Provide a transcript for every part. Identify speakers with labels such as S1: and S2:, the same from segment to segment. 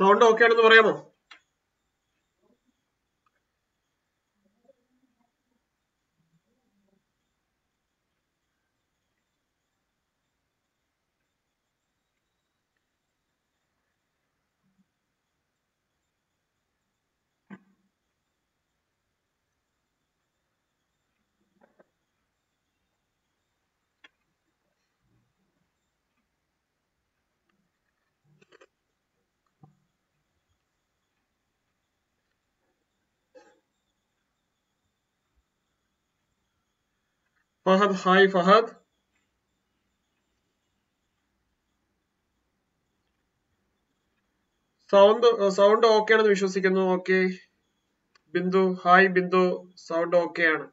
S1: Sound okay ആണെന്ന് പറയാമോ? Fahad hi Fahad. Sound sound okay ആണെന്ന് വിശ്വസിക്കുന്നു. Okay. Bindu hi Bindu. Sound okay ആണ്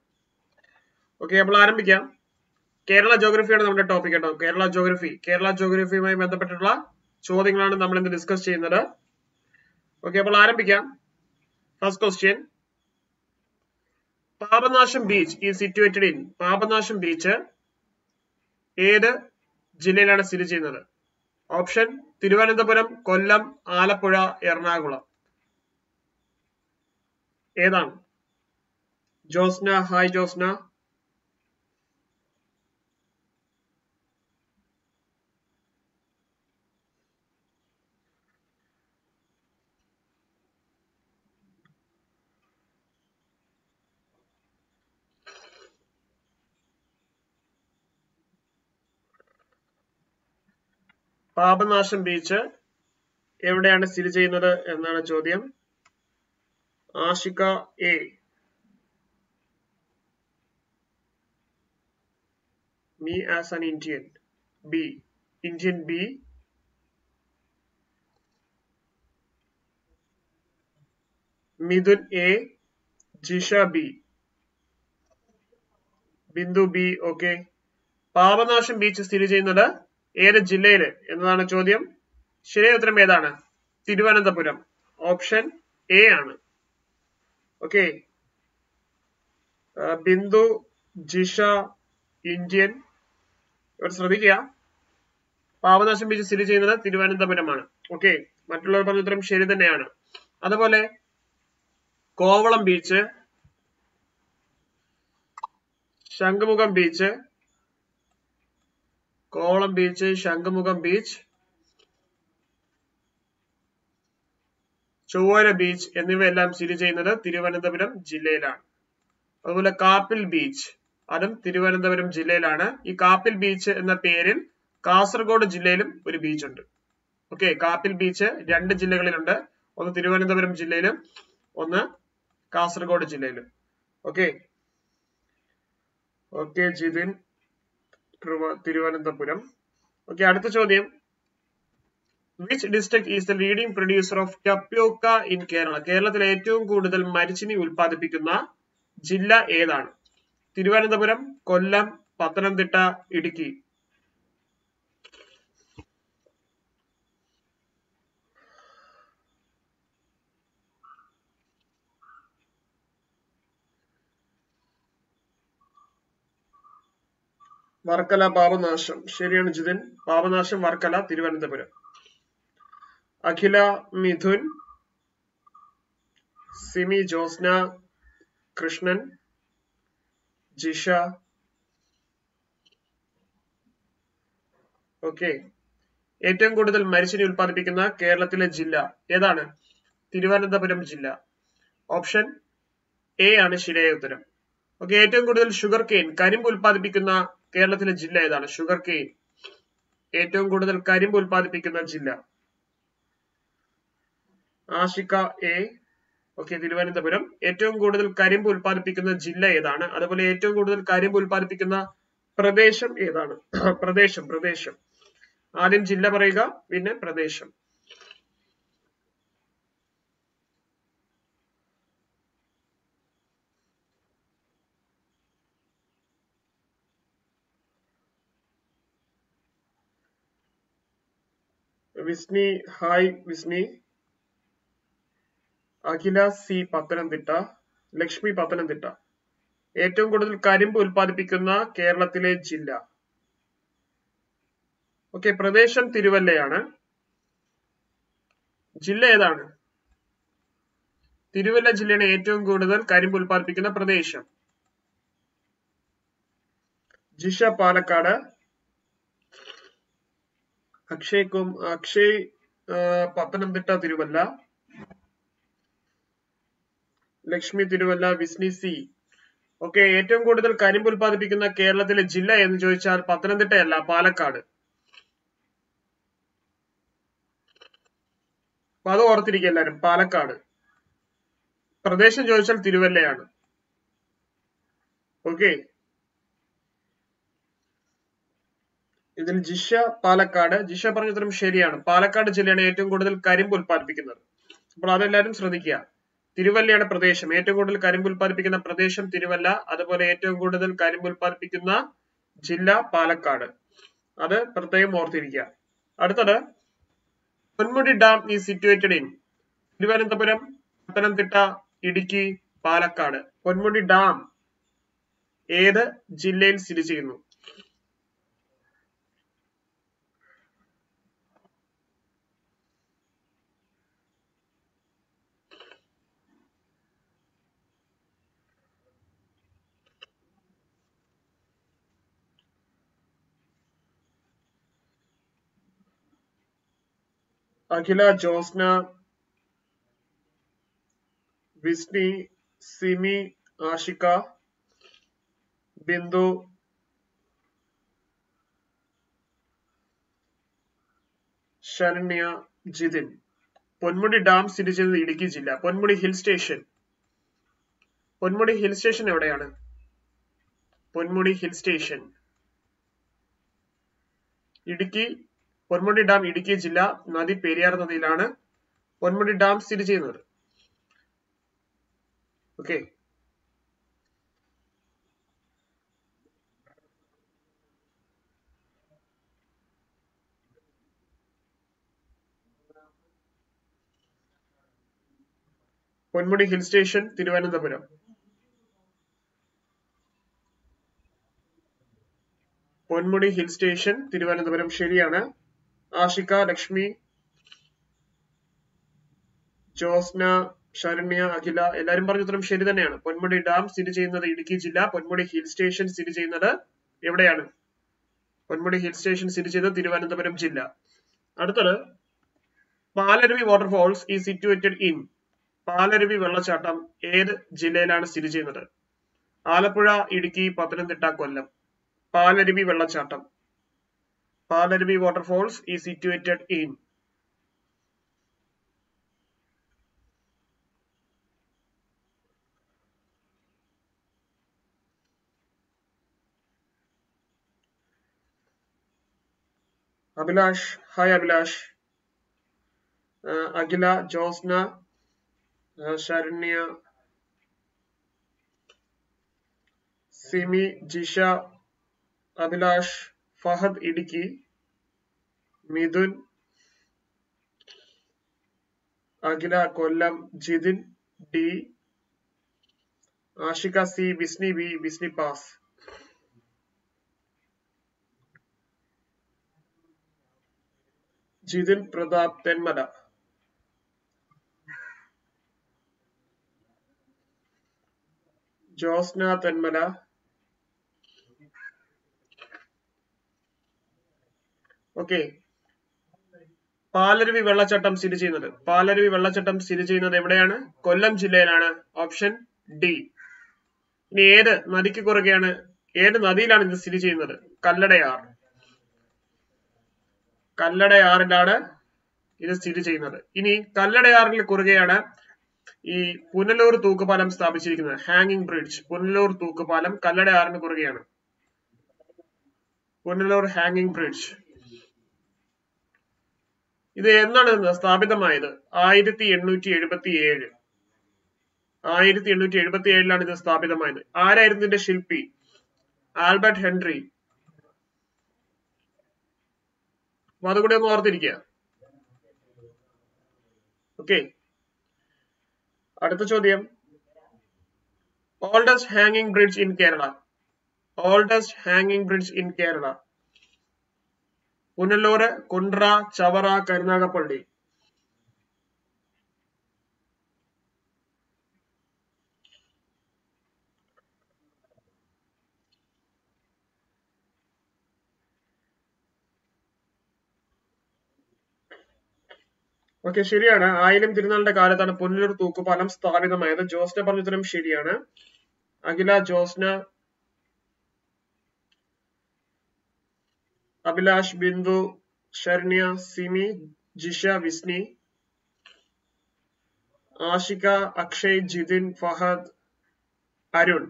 S1: ഓക്കെ അപ്പോൾ ആരംഭിക്കാം. കേരള ജോഗ്രഫിയാണ് നമ്മുടെ ടോപ്പിക് കേട്ടോ. കേരള ജോഗ്രഫി. കേരള ജോഗ്രഫിയുമായി ബന്ധപ്പെട്ടിട്ടുള്ള ചോദ്യങ്ങളാണ് നമ്മൾ ഇന്ന് ഡിസ്കസ് ചെയ്യുന്നത്. ഓക്കെ അപ്പോൾ ആരംഭിക്കാം. First question Papanasam beach is situated in Papanasam beach ഏത് ജില്ലയിലാണ് സ്ഥിതി ചെയ്യുന്നത്? ഓപ്ഷൻ തിരുവനന്തപുരം കൊല്ലം ആലപ്പുഴ എറണാകുളം. ഏതാണ്? ജോസ്ന ഹായ് ജോസ്ന. പാപനാശം ബീച്ച് എവിടെയാണ് സ്ഥിതി ചെയ്യുന്നത് എന്നാണ് ചോദ്യം. Ashika A. Me as an Indian B Indian B Mithun A. Jisha B Bindu B okay Papanasam beach സ്ഥിതി ചെയ്യുന്നത് ഏത് ജില്ലയിൽ എന്നതാണ് ചോദ്യം. ശരിയായ ഉത്തരം ഏതാണ്? തിരുവനന്തപുരം. ഓപ്ഷൻ എ ആണ്. Okay Bindu Jisha Indian. ഇവർ ശ്രദ്ധിക്കുക. പാവനാശം ബീച്ച് സ്ഥിതി ചെയ്യുന്നത് തിരുവനന്തപുരമാണ്. ഓക്കെ മറ്റുള്ളവർ പറഞ്ഞ ഉത്തരം ശരി തന്നെയാണ്. അതുപോലെ Kovalam beach Shanghumukham beach Kovalam beach Shanghumukham beach Chowara beach എന്നിവയെല്ലാം സ്ഥിതി ചെയ്യുന്നത് തിരുവനന്തപുരം ജില്ലയിലാണ്. അതുപോലെ കാപ്പിൽ ബീച്ച് അതും തിരുവനന്തപുരം ജില്ലയിലാണ്. ഈ കാപ്പിൽ ബീച്ച് എന്ന പേരിൽ കാസർഗോഡ് ജില്ലയിലും ഒരു ബീച്ച് ഉണ്ട്. ഓക്കെ കാപ്പിൽ ബീച്ച് രണ്ട് ജില്ലകളിലുണ്ട്. ഒന്ന് തിരുവനന്തപുരം ജില്ലയിലും ഒന്ന് കാസർഗോഡ് ജില്ലയിലും. Okay. Okay Jithin. Thiruvananthapuram. Okay അടുത്ത ചോദ്യം. Which district is the leading producer of tapioca in Kerala കേരളത്തിലെ ഏറ്റവും കൂടുതൽ മരിച്ചിനി ഉൽപ്പാദിപ്പിക്കുന്ന ജില്ല ഏതാണ്? തിരുവനന്തപുരം കൊല്ലം പത്തനംതിട്ട ഇടുക്കി. വർക്കല പാപനാശം. ശരിയാണ് ജിതിൻ. പാപനാശം വർക്കല തിരുവനന്തപുരം. അഖില മിഥുൻ സിമി ജോസ്ന കൃഷ്ണൻ ജിഷ. ഓക്കെ. ഏറ്റവും കൂടുതൽ മരിച്ചിനി ഉൽപ്പാദിപ്പിക്കുന്ന കേരളത്തിലെ ജില്ല ഏതാണ്? തിരുവനന്തപുരം ജില്ല. ഓപ്ഷൻ എ ആണ് ശരിയായ ഉത്തരം ഓക്കെ ഏറ്റവും കൂടുതൽ ഷുഗർ കെയിൻ കരിമ്പ് ഉൽപ്പാദിപ്പിക്കുന്ന കേരളത്തിലെ ജില്ല ഏതാണ്? ഷുഗർ കെയിൻ ഏറ്റവും കൂടുതൽ കരിമ്പ് ഉൽപ്പാദിപ്പിക്കുന്ന ജില്ല. Ashika A okay Thiruvananthapuram. ഏറ്റവും കൂടുതൽ കരിമ്പ് ഉൽപ്പാദിപ്പിക്കുന്ന ജില്ല ഏതാണ്? അതുപോലെ ഏറ്റവും കൂടുതൽ കരിമ്പ് ഉൽപ്പാദിപ്പിക്കുന്ന പ്രദേശം ഏതാണ്? പ്രദേശം പ്രദേശം. ആദ്യം ജില്ല പറയുക പിന്നെ പ്രദേശം. Visni hi Visni Akhila C Pathanamthitta Lakshmi Pathanamthitta. ഏറ്റവും കൂടുതൽ കരിമ്പ് ഉൽപ്പാദിപ്പിക്കുന്ന കേരളത്തിലെ ജില്ല. ഓക്കെ പ്രദേശം തിരുവല്ലയാണ്. ജില്ല ഏതാണ്? തിരുവല്ല ജില്ലയാണ് ഏറ്റവും കൂടുതൽ കരിമ്പ് ഉൽപ്പാദിപ്പിക്കുന്ന പ്രദേശം. ജിഷ പാലക്കാട്. അക്ഷയ് കും അക്ഷയ് പത്തനംതിട്ട തിരുവല്ല. ലക്ഷ്മി തിരുവല്ല വിസ്നി സി. ഓക്കെ ഏറ്റവും കൂടുതൽ കരിമ്പ് ഉൽപ്പാദിപ്പിക്കുന്ന കേരളത്തിലെ ജില്ല എന്ന് ചോദിച്ചാൽ പത്തനംതിട്ടയല്ല പാലക്കാട്. അപ്പൊ അത് ഓർത്തിരിക്കുക എല്ലാരും പാലക്കാട്. പ്രദേശം ചോദിച്ചാൽ തിരുവല്ലയാണ്. ഓക്കെ ഇതിൽ ജിഷ പാലക്കാട്. ജിഷ പറഞ്ഞ ഉത്തരം ശരിയാണ്. പാലക്കാട് ജില്ലയാണ് ഏറ്റവും കൂടുതൽ കരിമ്പ് ഉൽപ്പാദിപ്പിക്കുന്നത്. അപ്പോൾ അതെല്ലാവരും ശ്രദ്ധിക്കുക. തിരുവല്ലയാണ് പ്രദേശം. ഏറ്റവും കൂടുതൽ കരിമ്പ് ഉൽപ്പാദിപ്പിക്കുന്ന പ്രദേശം തിരുവല്ല. അതുപോലെ ഏറ്റവും കൂടുതൽ കരിമ്പ് ഉൽപ്പാദിപ്പിക്കുന്ന ജില്ല പാലക്കാട്. അത് പ്രത്യേകം ഓർത്തിരിക്കുക. അടുത്തത് Ponmudi dam is situated in Thiruvananthapuram Pathanamthitta Idukki Palakkad. Ponmudi dam ഏത് ജില്ലയിൽ സ്ഥിതി ചെയ്യുന്നു? അഖില ജോസ്ന വിസ്നി സിമി ആഷിക ബിന്ദു ശരണ്യ ജിതിൻ പൊന്മുടി ഡാം സ്ഥിതി ചെയ്യുന്നത് ഇടുക്കി ജില്ല. Ponmudi hill station. Ponmudi hill station എവിടെയാണ്? Ponmudi hill station. Idukki Ponmudi dam Idukki ജില്ല നദി പെരിയാർ നദിയിലാണ് പൊന്മുടി ഡാം സ്ഥിതി ചെയ്യുന്നത്. Okay Ponmudi hill station Thiruvananthapuram. Ponmudi hill station Thiruvananthapuram. ശരിയാണ്. ആഷിക ലക്ഷ്മി ജോസ്ന ശരണ്യ അഖില എല്ലാരും പറഞ്ഞ ഉത്തരം ശരി തന്നെയാണ്. പൊന്മുടി ഡാം സ്ഥിതി ചെയ്യുന്നത് ഇടുക്കി ജില്ല. പൊന്മുടി ഹിൽ സ്റ്റേഷൻ സ്ഥിതി ചെയ്യുന്നത് എവിടെയാണ്? പൊന്മുടി ഹിൽ സ്റ്റേഷൻ സ്ഥിതി ചെയ്യുന്നത് തിരുവനന്തപുരം ജില്ല. അടുത്തത് Palaruvi waterfalls is situated in Palaruvi വെള്ളച്ചാട്ടം ഏത് ജില്ലയിലാണ് സ്ഥിതി ചെയ്യുന്നത്? ആലപ്പുഴ ഇടുക്കി പത്തനംതിട്ട കൊല്ലം. പാലരുവി വെള്ളച്ചാട്ടം. Palaruvi waterfalls is situated in Abhilash hi Abhilash ആ, അഖില ജോസ്ന ആ, Saranya Simi Jisha Abhilash Fahad Idukki Mithun Akhila Kollam Jithin D Ashika C Bisni B Bisni pass. Jithin Prathap Thenmala. Josna Thenmala. Okay. Palaruvi വെള്ളച്ചട്ടം സ്ഥിതി ചെയ്യുന്നത്. പാലരുവി വെള്ളച്ചാട്ടം സ്ഥിതി ചെയ്യുന്നത് എവിടെയാണ്? കൊല്ലം ജില്ലയിലാണ്. Option D. ഇനി ഏത് നദിക്ക് കുറുകെയാണ്? ഏത് നദിയിലാണ് ഇത് സ്ഥിതി ചെയ്യുന്നത്? കല്ലടയാർ. കല്ലടയാറിലാണ് ഇത് സ്ഥിതി ചെയ്യുന്നത്. ഇനി കല്ലടയാറിൽ കുറുകയാണ് ഈ പുനലൂർ തൂക്കുപാലം സ്ഥാപിച്ചിരിക്കുന്നത്. ഹാങ്ങിങ് ബ്രിഡ്ജ് പുനലൂർ തൂക്കുപാലം കല്ലടയാറിന് കുറുകയാണ്. പുനലൂർ ഹാങ്ങിങ് ബ്രിഡ്ജ് ഇത് എന്നാണ് സ്ഥാപിതമായത്? ആയിരത്തി എണ്ണൂറ്റി എഴുപത്തി ഏഴ് ആയിരത്തി എണ്ണൂറ്റി എഴുപത്തി ഏഴിലാണ് ഇത് സ്ഥാപിതമായത്. ആരായിരുന്നു ഇതിന്റെ ശില്പി? Albert Henry. അപ്പൊ അതുകൂടി ഒന്ന് ഓർത്തിരിക്കുക. ഓക്കെ. അടുത്ത ചോദ്യം. ഓൾഡസ്റ്റ് ഹാങ്ങിങ് ബ്രിഡ്ജ് ഇൻ കേരള. ഓൾഡസ്റ്റ് ഹാങ്ങിങ് bridge in Kerala. Punalur Kundara Chavara Karunagappally. Okay ശരിയാണ്. ആയിരം തിരുനാളിന്റെ കാലത്താണ് പുനലൂർ തൂക്കുപാലം സ്ഥാപിതമായത്. ജോസ്ന പറഞ്ഞ ഉത്തരം ശരിയാണ്. അഖില ജോസ്ന അഭിലാഷ് ബിന്ദു ശരണ്യ സിമി ജിഷ വിസ്നി ആഷിക അക്ഷയ് ജിതിൻ ഫഹദ് അരുൺ.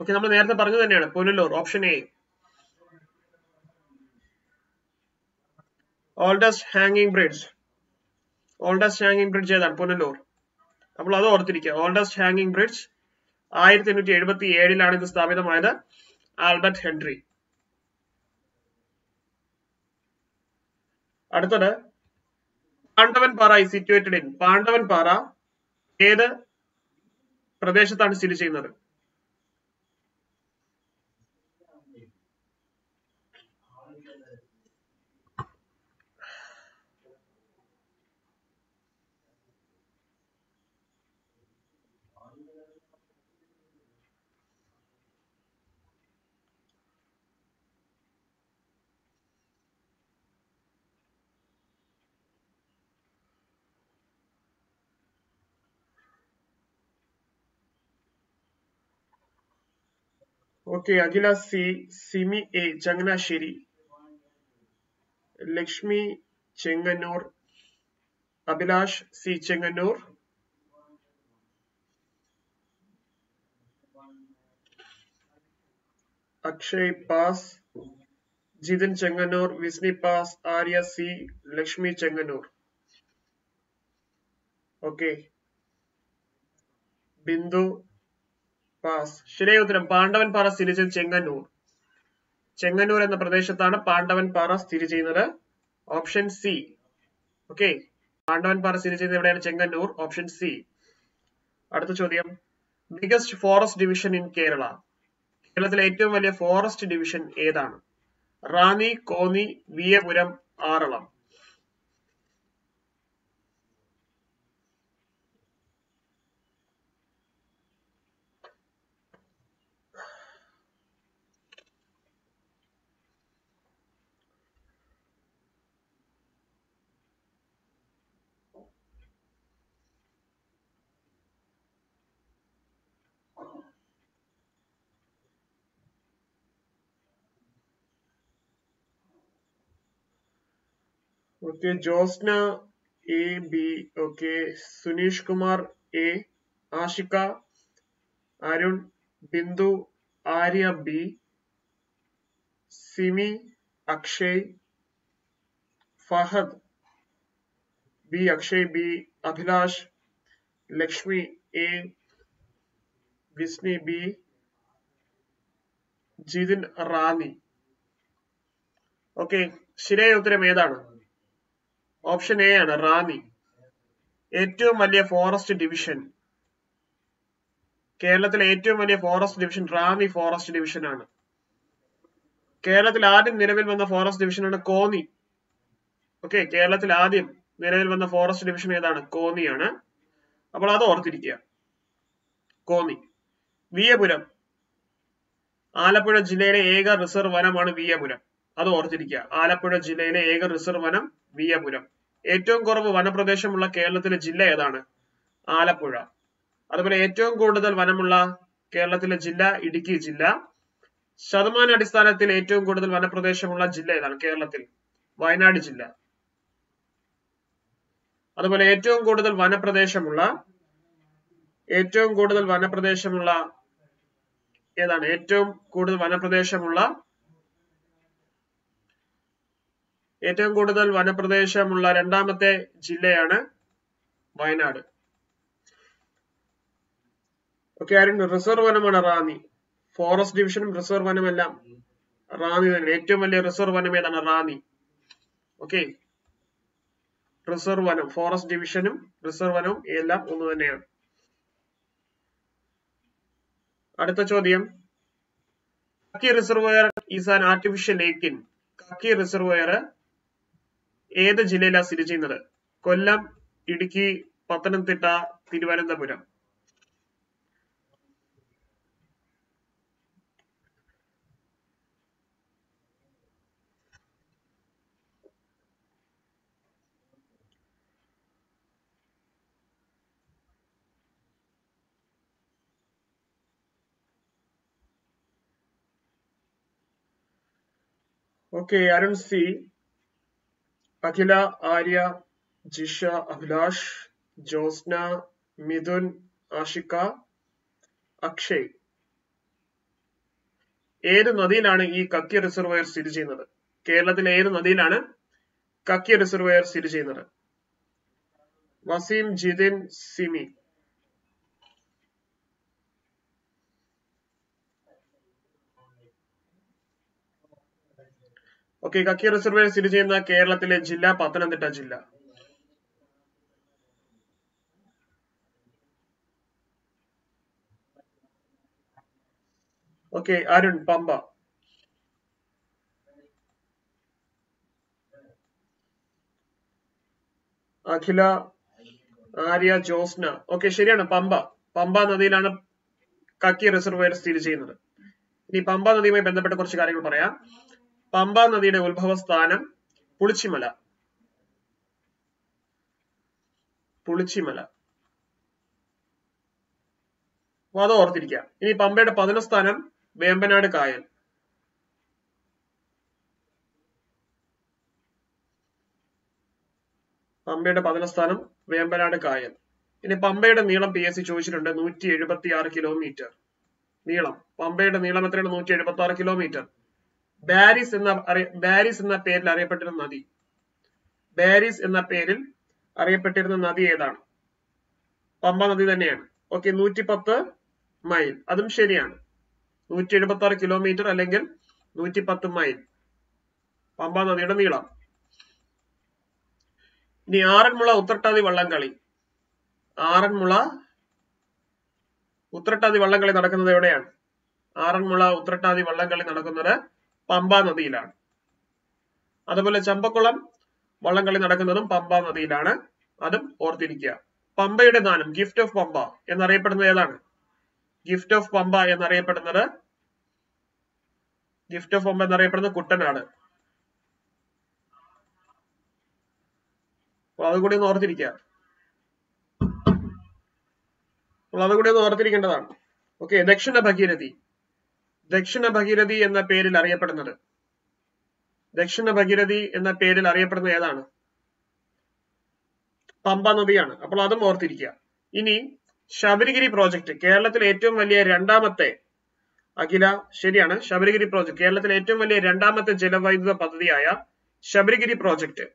S1: ഓക്കെ നമ്മൾ നേരത്തെ പറഞ്ഞു തന്നെയാണ്. പുനലൂർ ഓപ്ഷൻ എ ഓൾഡസ്റ്റ് ഹാങ്ങിങ് ബ്രിഡ്ജ് ഓൾഡസ്റ്റ് ഹാങ്ങിങ് ബ്രിഡ്ജ് ഏതാണ്? പുനലൂർ അപ്പോൾ അത് ഓർത്തിരിക്കുക. ഓൾഡസ്റ്റ് ഹാങ്ങിങ് ബ്രിഡ്ജ് ആയിരത്തി എണ്ണൂറ്റി എഴുപത്തി ഏഴിലാണ് ഇത് സ്ഥാപിതമായത് ആൽബർട്ട് ഹെൻറി അടുത്തത്. പാണ്ഡവൻ പാറ ഇൻ പാണ്ഡവൻ പാറ ഏത് പ്രദേശത്താണ് സ്ഥിതി ചെയ്യുന്നത്? Okay Akhila C Simi A Changanassery Lakshmi Chengannur Abhilash C Chengannur Akshay pass Jithin Chengannur Visni pass Arya C Lakshmi Chengannur okay Bindu pass. ശരിയായ ഉത്തരം പാണ്ഡവൻ പാറ സ്ഥിതി ചെയ്ത് ചെങ്ങന്നൂർ. ചെങ്ങന്നൂർ എന്ന പ്രദേശത്താണ് പാണ്ഡവൻ പാറ സ്ഥിതി ചെയ്യുന്നത്. ഓപ്ഷൻ സി ഓക്കെ പാണ്ഡവൻ പാറ സ്ഥിതി ചെയ്യുന്നത് എവിടെയാണ്? ചെങ്ങന്നൂർ. ഓപ്ഷൻ സി അടുത്ത ചോദ്യം. Biggest forest division in Kerala കേരളത്തിലെ ഏറ്റവും വലിയ ഫോറസ്റ്റ് ഡിവിഷൻ ഏതാണ്? Ranni Konni Veeyapuram Aralam. Okay Josna A B okay Suneesh Kumar A Ashika Arun Bindu Arya B Simi Akshay Fahad B Akshay B Abhilash Lakshmi A Visni B Jithin Ranni okay ശരിയായ ഉത്തരം ഏതാണ്? Option A ആണ് റാന്നി. ഏറ്റവും വലിയ forest division കേരളത്തിലെ ഏറ്റവും വലിയ forest division Ranni forest division ആണ്. കേരളത്തിൽ ആദ്യം നിലവിൽ വന്ന ഫോറസ്റ്റ് ഡിവിഷൻ ആണ് കോന്നി. ഓക്കെ കേരളത്തിൽ ആദ്യം നിലവിൽ വന്ന ഫോറസ്റ്റ് ഡിവിഷൻ ഏതാണ്? കോന്നിയാണ് അപ്പോൾ അത് ഓർത്തിരിക്കുക. കോന്നി. വിയപുരം. ആലപ്പുഴ ജില്ലയിലെ ഏക റിസർവ് വനമാണ് വിയപുരം. അത് ഓർത്തിരിക്കുക ആലപ്പുഴ ജില്ലയിലെ ഏക റിസർവ് വനം വിയപുരം. ഏറ്റവും കുറവ് വനപ്രദേശമുള്ള കേരളത്തിലെ ജില്ല ഏതാണ്? ആലപ്പുഴ. അതുപോലെ ഏറ്റവും കൂടുതൽ വനമുള്ള കേരളത്തിലെ ജില്ല ഇടുക്കി ജില്ല. ശതമാന അടിസ്ഥാനത്തിൽ ഏറ്റവും കൂടുതൽ വനപ്രദേശമുള്ള ജില്ല ഏതാണ്? കേരളത്തിൽ. വയനാട് ജില്ല. അതുപോലെ ഏറ്റവും കൂടുതൽ വനപ്രദേശമുള്ള ഏറ്റവും കൂടുതൽ വനപ്രദേശമുള്ള ഏതാണ്? ഏറ്റവും കൂടുതൽ വനപ്രദേശമുള്ള ഏറ്റവും കൂടുതൽ വനപ്രദേശമുള്ള രണ്ടാമത്തെ ജില്ലയാണ് വയനാട്. ഓക്കെ ആരും റിസർവ് വനമാണ് റാന്നി. ഫോറസ്റ്റ് ഡിവിഷനും റിസർവ് വനമെല്ലാം റാന്നി തന്നെ ഏറ്റവും വലിയ റിസർവ് വനം ഏതാണ് റാന്നി? ഓക്കെ റിസർവ് വനം ഫോറസ്റ്റ് ഡിവിഷനും റിസർവ് വനവും എല്ലാം ഒന്ന് തന്നെയാണ്. അടുത്ത ചോദ്യം. Kakki reservoir is an artificial lake in Kakki reservoir ഏത് ജില്ലയിലാണ് സ്ഥിതി ചെയ്യുന്നത്? Kollam Idukki Pathanamthitta Thiruvananthapuram. Okay, Arun C Akhila Arya Jisha Abhilash Josna Mithun Ashika Akshay. ഏത് നദിയിലാണ് ഈ കക്കി റിസർവയർ സ്ഥിതി ചെയ്യുന്നത്? കേരളത്തിലെ ഏത് നദിയിലാണ് കക്കി റിസർവയർ സ്ഥിതി ചെയ്യുന്നത്? വസീം ജിതിൻ സിമി. ഓക്കെ കക്കി റിസർവേർ സ്ഥിതി ചെയ്യുന്ന കേരളത്തിലെ ജില്ല പത്തനംതിട്ട ജില്ല. ഓക്കെ അരുൺ പമ്പ. അഖില ആര്യ ജോസ്ന. ഓക്കെ ശരിയാണ് പമ്പ. പമ്പ നദിയിലാണ് കക്കി റിസർവയർ സ്ഥിതി ചെയ്യുന്നത്. ഇനി പമ്പ നദിയുമായി ബന്ധപ്പെട്ട കുറച്ച് കാര്യങ്ങൾ പറയാം. പമ്പ നദിയുടെ ഉത്ഭവ സ്ഥാനം പുളിച്ചിമല. പുളിച്ചിമല. അപ്പൊ അത് ഓർത്തിരിക്കാം. ഇനി പമ്പയുടെ പതന സ്ഥാനം വേമ്പനാട് കായൽ. പമ്പയുടെ പതനസ്ഥാനം വേമ്പനാട് കായൽ. ഇനി പമ്പയുടെ നീളം പി എസ് സി ചോദിച്ചിട്ടുണ്ട് നൂറ്റി എഴുപത്തി ആറ് കിലോമീറ്റർ നീളം. പമ്പയുടെ നീളം എത്രയാണ്? നൂറ്റി എഴുപത്തി ആറ് കിലോമീറ്റർ ബാരിസ് എന്ന ബാരിസ് എന്ന പേരിൽ അറിയപ്പെട്ടിരുന്ന നദി. ബാരിസ് എന്ന പേരിൽ അറിയപ്പെട്ടിരുന്ന നദി ഏതാണ്? പമ്പ നദി തന്നെയാണ്. ഓക്കെ നൂറ്റി പത്ത് മൈൽ. അതും ശരിയാണ്. നൂറ്റി എഴുപത്തി ആറ് കിലോമീറ്റർ അല്ലെങ്കിൽ നൂറ്റി പത്ത് മൈൽ. പമ്പ നദിയുടെ നീളം. ഇനി ആറന്മുള ഉത്രട്ടാതി വള്ളംകളി. ആറന്മുള ഉത്രട്ടാതി വള്ളംകളി നടക്കുന്നത് എവിടെയാണ്? ആറന്മുള ഉത്രട്ടാതി വള്ളംകളി നടക്കുന്നത് പമ്പ നദിയിലാണ്. അതുപോലെ ചമ്പക്കുളം വള്ളംകളി നടക്കുന്നതും പമ്പ നദിയിലാണ്. അതും ഓർത്തിരിക്കുക. പമ്പയുടെ ദാനം ഗിഫ്റ്റ് ഓഫ് പമ്പ എന്നറിയപ്പെടുന്നത് ഏതാണ്? ഗിഫ്റ്റ് ഓഫ് പമ്പ എന്നറിയപ്പെടുന്നത് ഗിഫ്റ്റ് ഓഫ് പമ്പ എന്നറിയപ്പെടുന്നത് കുട്ടനാട്. അപ്പൊ അതുകൂടി ഒന്ന് ഓർത്തിരിക്കുക. അതുകൂടി ഒന്ന് ഓർത്തിരിക്കേണ്ടതാണ്. ഓക്കെ ദക്ഷിണ ഭഗീരഥി. ദക്ഷിണ ഭഗീരഥി എന്ന പേരിൽ അറിയപ്പെടുന്നത്. ദക്ഷിണ ഭഗീരഥി എന്ന പേരിൽ അറിയപ്പെടുന്നത് ഏതാണ്? പമ്പ നദിയാണ്. അപ്പോൾ അതും ഓർത്തിരിക്കുക. ഇനി ശബരിഗിരി പ്രോജക്റ്റ് കേരളത്തിലെ ഏറ്റവും വലിയ രണ്ടാമത്തെ അഖില ശരിയാണ്. ശബരിഗിരി പ്രോജക്റ്റ് കേരളത്തിലെ ഏറ്റവും വലിയ രണ്ടാമത്തെ ജലവൈദ്യുത പദ്ധതിയായ ശബരിഗിരി പ്രോജക്റ്റ്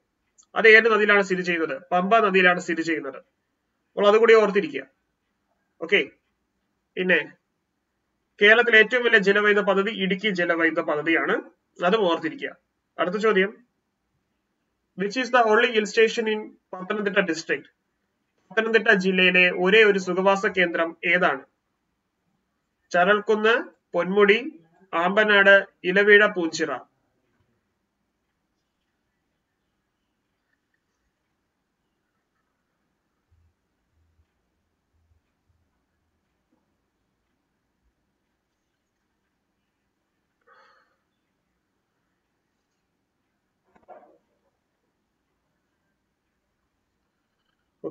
S1: അത് ഏത് നദിയിലാണ് സ്ഥിതി ചെയ്യുന്നത്? പമ്പ നദിയിലാണ് സ്ഥിതി ചെയ്യുന്നത്. അപ്പോൾ അതുകൂടി ഓർത്തിരിക്കുക. ഓക്കെ പിന്നെ കേരളത്തിലെ ഏറ്റവും വലിയ ജലവൈദ്യുത പദ്ധതി ഇടുക്കി ജലവൈദ്യുത പദ്ധതിയാണ്. അതും ഓർത്തിരിക്കുക. അടുത്ത ചോദ്യം. Which is the only hill station in Pathanamthitta district Pathanamthitta ജില്ലയിലെ ഒരേ ഒരു സുഖവാസ കേന്ദ്രം ഏതാണ്? Charalkunnu Ponmudi Ambanad Elaveezha Poonchira.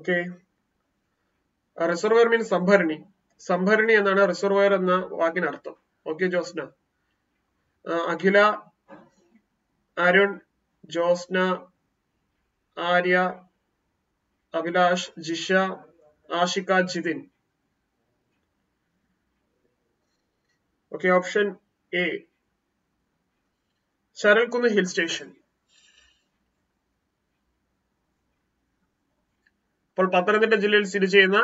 S1: Okay reservoir means സംഭരണി. സംഭരണി എന്നാണ് റിസർവയർ എന്ന വാക്കിനർത്ഥം okay Josna. Akhila Arun Josna Arya Abhilash Jisha Ashika Jithin. Okay option A Charalkunnu hill station ഇപ്പോൾ പത്തനംതിട്ട ജില്ലയിൽ സ്ഥിതി ചെയ്യുന്ന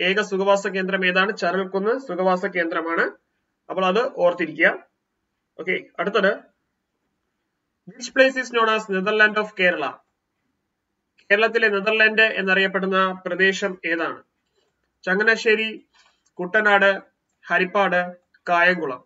S1: ഏക സുഖവാസ കേന്ദ്രം ഏതാണ്? ചരൽക്കുന്ന് സുഖവാസ കേന്ദ്രമാണ്. അപ്പോൾ അത് ഓർത്തിരിക്കുക. ഓക്കെ അടുത്തത്. Which place is known as Netherland of Kerala കേരളത്തിലെ നെതർലാൻഡ് എന്നറിയപ്പെടുന്ന പ്രദേശം ഏതാണ്? ചങ്ങനാശ്ശേരി കുട്ടനാട് ഹരിപ്പാട് കായംകുളം.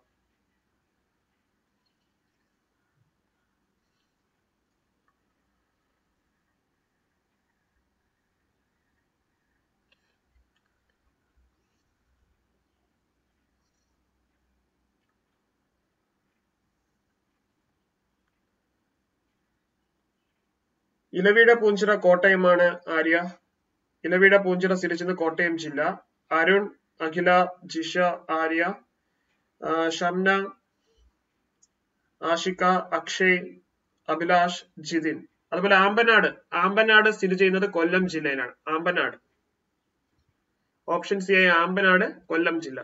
S1: ഇലവീട പൂഞ്ചിറ കോട്ടയമാണ് ആര്യ. ഇലവീട പൂഞ്ചിറ സ്ഥിരിച്ചത് കോട്ടയം ജില്ല. അരുൺ അഖില ജിഷ ആര്യ ഷംന ആഷിക അക്ഷയ് അഭിലാഷ് ജിതിൻ. അതുപോലെ ആമ്പനാട്. ആമ്പനാട് സ്ഥിതി ചെയ്യുന്നത് കൊല്ലം ജില്ലയിലാണ്. ആമ്പനാട്. ഓപ്ഷൻ സി ആയ ആമ്പനാട് കൊല്ലം ജില്ല.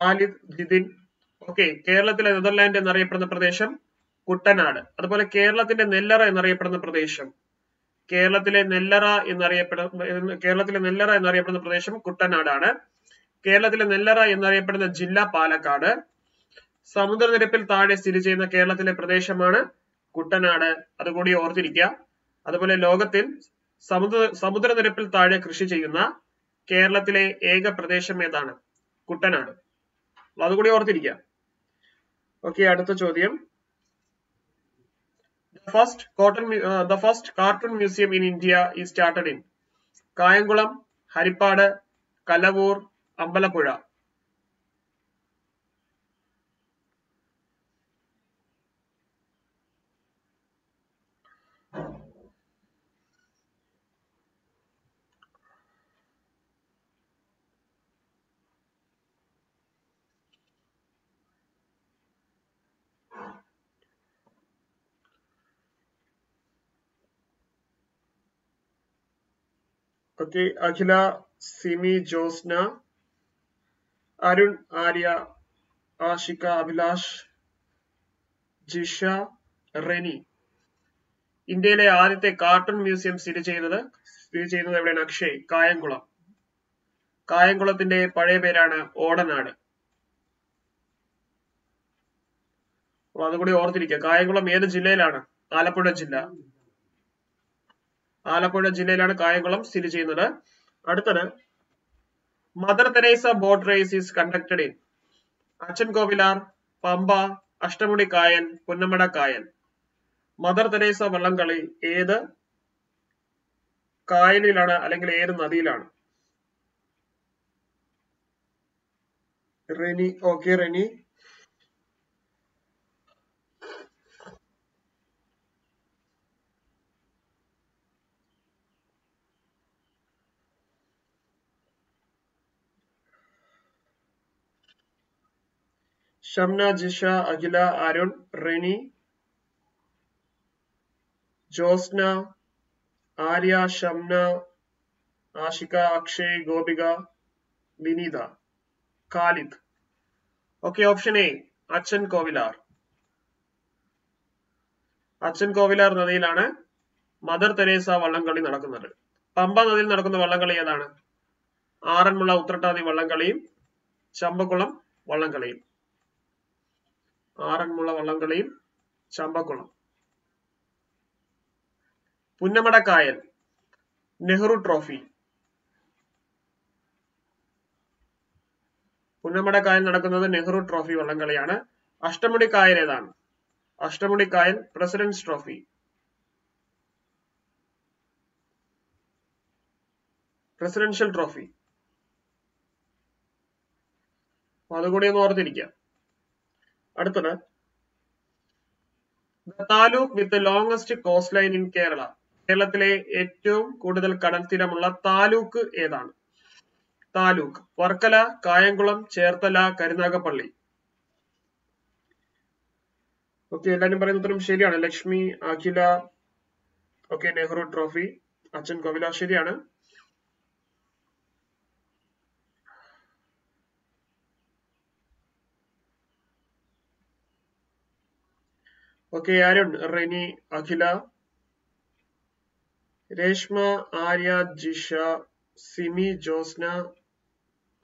S1: ആലിദ് ജിതിൻ. ഓക്കെ കേരളത്തിലെ നെതർലാൻഡ് എന്നറിയപ്പെടുന്ന പ്രദേശം കുട്ടനാട്. അതുപോലെ കേരളത്തിന്റെ നെല്ലറ എന്നറിയപ്പെടുന്ന പ്രദേശം. കേരളത്തിലെ നെല്ലറ എന്നറിയപ്പെടുന്ന കേരളത്തിലെ നെല്ലറ എന്നറിയപ്പെടുന്ന പ്രദേശം കുട്ടനാടാണ്. കേരളത്തിലെ നെല്ലറ എന്നറിയപ്പെടുന്ന ജില്ല പാലക്കാട്. സമുദ്രനിരപ്പിൽ താഴെ സ്ഥിതി ചെയ്യുന്ന കേരളത്തിലെ പ്രദേശമാണ് കുട്ടനാട്. അതുകൂടി ഓർത്തിരിക്കുക. അതുപോലെ ലോകത്തിൽ സമുദ്ര സമുദ്രനിരപ്പിൽ താഴെ കൃഷി ചെയ്യുന്ന കേരളത്തിലെ ഏക പ്രദേശം ഏതാണ്? കുട്ടനാട്. അതുകൂടി ഓർത്തിരിക്കുക. ഓക്കെ അടുത്ത ചോദ്യം. First cotton the first cartoon museum in India is started in Kayamkulam Harippad Kalavoor Ambalappuzha okay Akhila Simi Josna Arun Arya Ashika Abhilash Jisha Reni ഇന്ത്യയിലെ ആദ്യത്തെ കാർട്ടൂൺ മ്യൂസിയം സ്ഥിതി ചെയ്യുന്നത് സ്ഥിതി ചെയ്യുന്നത് എവിടെയാണ്? അക്ഷയ് കായംകുളം. കായംകുളത്തിന്റെ പഴയ പേരാണ് ഓടനാട്. അപ്പൊ അതുകൂടി ഓർത്തിരിക്കുക കായംകുളം ഏത് ജില്ലയിലാണ്? ആലപ്പുഴ ജില്ല. ആലപ്പുഴ ജില്ലയിലാണ് കായംകുളം സ്ഥിതി ചെയ്യുന്നത്. അടുത്തത് Mother Teresa boat race is conducted in. Achankovilar Pamba Ashtamudi കായൻ Punnamada കായൻ മദർ തെരേസ വള്ളംകളി ഏത് കായലിലാണ് അല്ലെങ്കിൽ ഏത് നദിയിലാണ്? Reni okay Reni. Shamna Jisha Akhila Arun Rini Josna Arya Shamna Ashika Akshay Gopika Vineetha Khalid. Okay option A Achankovilar. Achankovilar Kovilar നദിയിലാണ് mother Teresa വള്ളംകളി നടക്കുന്നത്. പമ്പ നദിയിൽ നടക്കുന്ന വള്ളംകളി ഏതാണ്? ആറന്മുള ഉത്രട്ടാതി വള്ളംകളിയും ചമ്പക്കുളം വള്ളംകളിയും. ആറന്മുള വള്ളംകളിയും ചമ്പക്കുളം. പുന്നമടക്കായൽ നെഹ്റു ട്രോഫി. പുന്നമടക്കായൽ നടക്കുന്നത് നെഹ്റു ട്രോഫി വള്ളംകളിയാണ്. അഷ്ടമുടിക്കായൽ ഏതാണ് അഷ്ടമുടിക്കായൽ പ്രസിഡന്റ്സ് ട്രോഫി. Presidential trophy. അതുകൂടി ഒന്ന് ഓർത്തിരിക്കുക. അടുത്തത്. Taluk with longest coastline in Kerala. കേരളത്തിലെ ഏറ്റവും കൂടുതൽ കടൽ തീരമുള്ള താലൂക്ക് ഏതാണ്? താലൂക്ക്. വർക്കല കായംകുളം ചേർത്തല കരുനാഗപ്പള്ളി. ഓക്കെ എല്ലാരും പറയുന്ന ഉത്തരം ശരിയാണ്. ലക്ഷ്മി അഖില ഓക്കെ നെഹ്റു ട്രോഫി അച്ഛൻ കോവില ശരിയാണ്. Okay Arun Reni Akhila Reshma Arya Jisha Simi Josna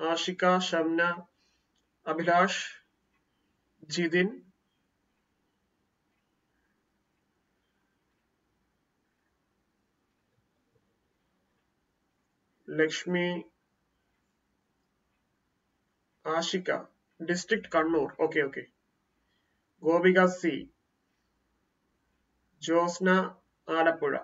S1: Ashika Shamna Abhilash Jithin. Lakshmi Ashika district Kannur. Okay okay Gopika C Josna Alappuzha.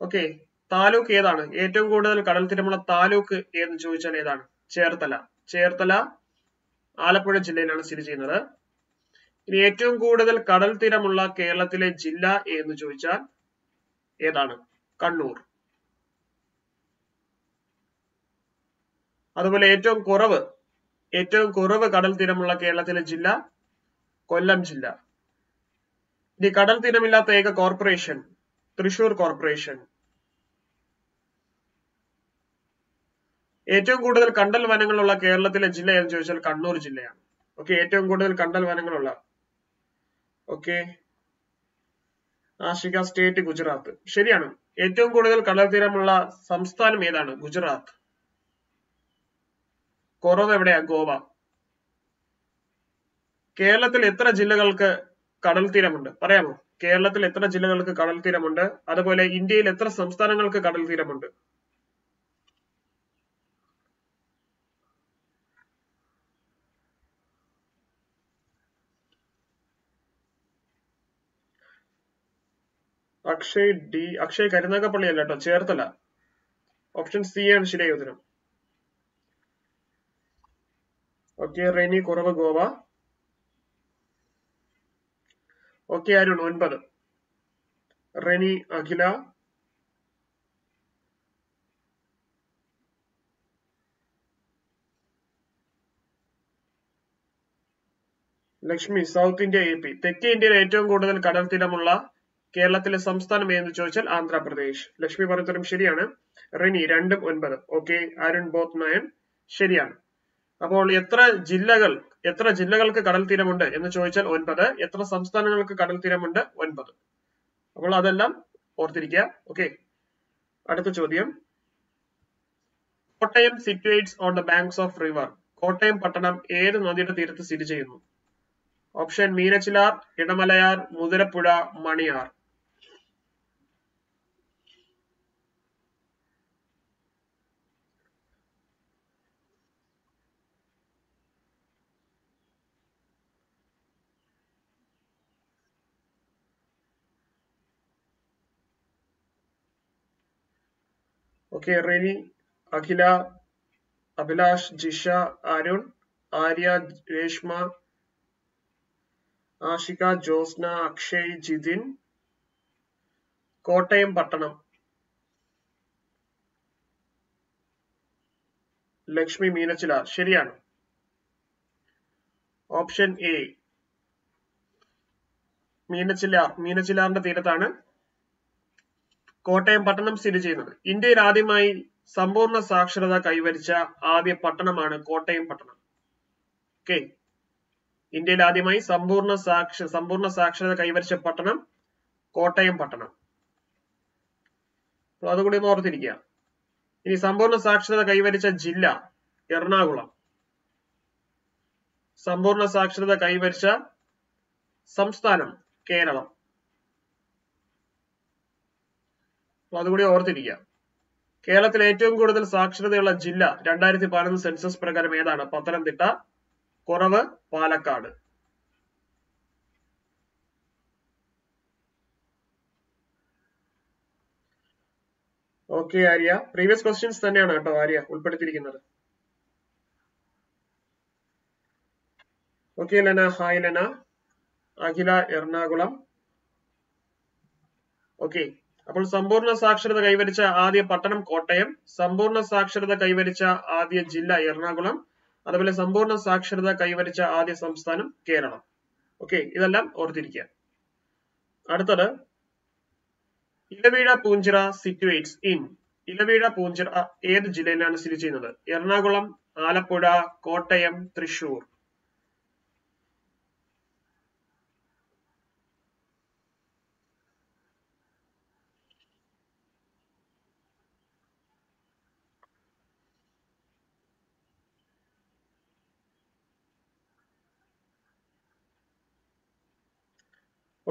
S1: Okay taluk ഏതാണ്? ഏറ്റവും കൂടുതൽ കടൽ തീരമുള്ള താലൂക്ക് ഏതെന്ന് ചോദിച്ചാൽ ഏതാണ്? ചേർത്തല. ചേർത്തല ആലപ്പുഴ ജില്ലയിലാണ് സ്ഥിതി ചെയ്യുന്നത്. ഇനി ഏറ്റവും കൂടുതൽ കടൽ തീരമുള്ള കേരളത്തിലെ ജില്ല എന്ന് ചോദിച്ചാൽ ഏതാണ്? കണ്ണൂർ. അതുപോലെ ഏറ്റവും കുറവ് ഏറ്റവും കുറവ് കടൽ തീരമുള്ള കേരളത്തിലെ ജില്ല കൊല്ലം ജില്ല. കടൽ തീരമില്ലാത്ത ഏക കോർപ്പറേഷൻ തൃശൂർ കോർപ്പറേഷൻ. ഏറ്റവും കൂടുതൽ കണ്ടൽ വനങ്ങളുള്ള കേരളത്തിലെ ജില്ല എന്ന് ചോദിച്ചാൽ കണ്ണൂർ ജില്ലയാണ്. ഓക്കെ ഏറ്റവും കൂടുതൽ കണ്ടൽ വനങ്ങളുള്ള. Okay Ashika state Gujarat. ശരിയാണ്. ഏറ്റവും കൂടുതൽ കടൽ തീരമുള്ള സംസ്ഥാനം ഏതാണ്? ഗുജറാത്ത്. കുറവ് എവിടെയാ? ഗോവ. കേരളത്തിൽ എത്ര ജില്ലകൾക്ക് കടൽ തീരമുണ്ട്. പറയാമോ? കേരളത്തിൽ എത്ര ജില്ലകൾക്ക് കടൽ തീരമുണ്ട്? അതുപോലെ ഇന്ത്യയിൽ എത്ര സംസ്ഥാനങ്ങൾക്ക് കടൽ തീരമുണ്ട്? അക്ഷയ് ഡി അക്ഷയ് കരുനാഗപ്പള്ളി അല്ല കേട്ടോ ചേർത്തല. ഓപ്ഷൻ സി ആണ് ശരിയായ ഉത്തരം ഓക്കെ റെനി കുറവ് ഗോവ. ഓക്കെ അരുൺ ഒൻപത്. Reni Akhila. Lakshmi south India A P. തെക്കേ ഇന്ത്യയിൽ ഏറ്റവും കൂടുതൽ കടൽ തീരമുള്ള കേരളത്തിലെ സംസ്ഥാനം ഏതെന്ന് ചോദിച്ചാൽ ആന്ധ്രാപ്രദേശ്. ലക്ഷ്മി പറഞ്ഞതും ശരിയാണ്. റിനി രണ്ടും ഒൻപത്. Okay Arun both nine. ശരിയാണ്. അപ്പോൾ എത്ര ജില്ലകൾ എത്ര ജില്ലകൾക്ക് കടൽ തീരമുണ്ട് എന്ന് ചോദിച്ചാൽ ഒൻപത്. എത്ര സംസ്ഥാനങ്ങൾക്ക് കടൽ തീരമുണ്ട്? ഒൻപത്. അപ്പോൾ അതെല്ലാം ഓർത്തിരിക്കുക. ഓക്കെ അടുത്ത ചോദ്യം. Kottayam situates on the banks of river Kottayam പട്ടണം ഏത് നദിയുടെ തീരത്ത് സ്ഥിതി ചെയ്യുന്നു? ഓപ്ഷൻ മീനച്ചിലാർ ഇടമലയാർ മുതിരപ്പുഴ മണിയാർ. ഓക്കെ റെനി അഖില അഭിലാഷ് ജിഷ അരുൺ ആര്യ രേഷ്മ ആഷിക ജോസ്ന അക്ഷയ് ജിതിൻ കോട്ടയം പട്ടണം ലക്ഷ്മി മീനച്ചില ശരിയാണ്. ഓപ്ഷൻ എ മീനച്ചില മീനച്ചിലാറിന്റെ തീരത്താണ്. കോട്ടയം പട്ടണം സ്ഥിതി ചെയ്യുന്നത്. ഇന്ത്യയിൽ ആദ്യമായി സമ്പൂർണ സാക്ഷരത കൈവരിച്ച ആദ്യ പട്ടണമാണ് കോട്ടയം പട്ടണം. ഓക്കെ ഇന്ത്യയിൽ ആദ്യമായി സമ്പൂർണ സാക്ഷ സമ്പൂർണ സാക്ഷരത കൈവരിച്ച പട്ടണം കോട്ടയം പട്ടണം. അതുകൂടി ഒന്ന് ഓർത്തിരിക്കുക. ഇനി സമ്പൂർണ സാക്ഷരത കൈവരിച്ച ജില്ല എറണാകുളം. സമ്പൂർണ സാക്ഷരത കൈവരിച്ച സംസ്ഥാനം കേരളം. അപ്പൊ അതുകൂടി ഓർത്തിരിക്കുക. കേരളത്തിൽ ഏറ്റവും കൂടുതൽ സാക്ഷരതയുള്ള ജില്ല രണ്ടായിരത്തി പതിനൊന്ന് സെൻസസ് പ്രകാരം ഏതാണ്? പത്തനംതിട്ട കുറവ് Palakkad. Okay Arya. Previous questions തന്നെയാണ് കേട്ടോ ആര്യ ഉൾപ്പെടുത്തിയിരിക്കുന്നത്. Okay Lena hi Lena Akhila Ernakulam. Okay അപ്പോൾ സമ്പൂർണ സാക്ഷരത കൈവരിച്ച ആദ്യ പട്ടണം കോട്ടയം സമ്പൂർണ സാക്ഷരത കൈവരിച്ച ആദ്യ ജില്ല എറണാകുളം അതുപോലെ സമ്പൂർണ സാക്ഷരത കൈവരിച്ച ആദ്യ സംസ്ഥാനം കേരളം. ഓക്കെ ഇതെല്ലാം ഓർത്തിരിക്കുക. അടുത്തത് ഇലവീഴ പൂഞ്ചിറ സിറ്റുവേറ്റ്സ് ഇൻ ഇലവീഴ പൂഞ്ചിറ ഏത് ജില്ലയിലാണ് സ്ഥിതി ചെയ്യുന്നത്? Ernakulam Alappuzha Kottayam Thrissur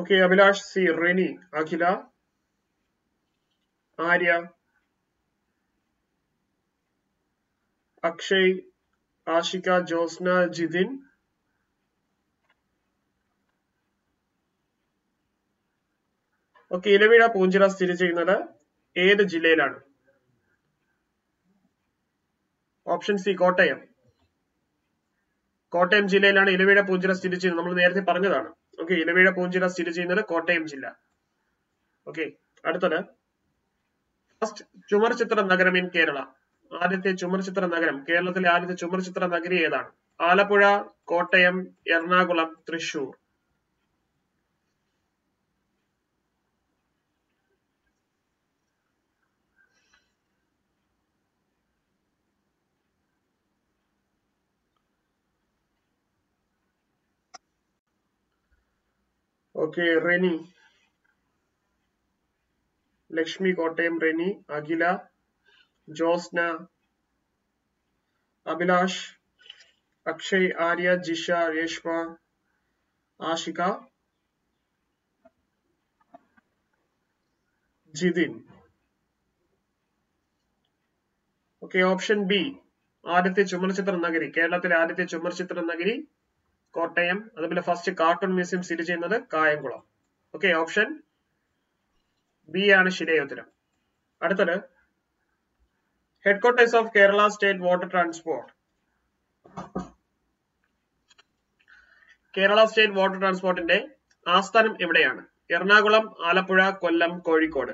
S1: okay Abhilash C Reni Akhila Arya Akshay Ashika Josna Jithin okay Ilaveezha Poonchira സ്ഥിതി ചെയ്യുന്നത് ഏത് ജില്ലയിലാണ്? Option C Kottayam. കോട്ടയം ജില്ലയിലാണ് ഇലവീഴ പൂഞ്ചിറ സ്ഥിതി ചെയ്യുന്നത്. നമ്മൾ നേരത്തെ പറഞ്ഞതാണ്. ഓക്കെ ഇലവീഴ പൂഞ്ചിറ സ്ഥിതി ചെയ്യുന്നത് കോട്ടയം ജില്ല. ഓക്കെ അടുത്തത്. ഫസ്റ്റ് ചുമർ ചിത്ര നഗരം ഇൻ കേരള. ആദ്യത്തെ ചുമർ ചിത്ര നഗരം കേരളത്തിലെ ആദ്യത്തെ ചുമർ ചിത്ര നഗരി ഏതാണ്? Alappuzha Kottayam Ernakulam Thrissur okay Reni Lakshmi Kottayam Reni Akhila Josna Abhilash Akshay Arya Jisha Reshma Ashika Jithin okay option B ആദ്യത്തെ ചുമർചിത്ര നഗരി. കേരളത്തിലെ ആദ്യത്തെ ചുമർചിത്ര നഗരി. കോട്ടയം അതുപോലെ ഫസ്റ്റ് കാർട്ടൂൺ മ്യൂസിയം സ്ഥിതി ചെയ്യുന്നത് കായംകുളം. ഓക്കെ ഓപ്ഷൻ ബി ആണ് ശരിയായ ഉത്തരം അടുത്തത് headquarters of Kerala state water transport Kerala state water ട്രാൻസ്പോർട്ടിന്റെ ആസ്ഥാനം എവിടെയാണ്? Ernakulam Alappuzha Kollam Kozhikode.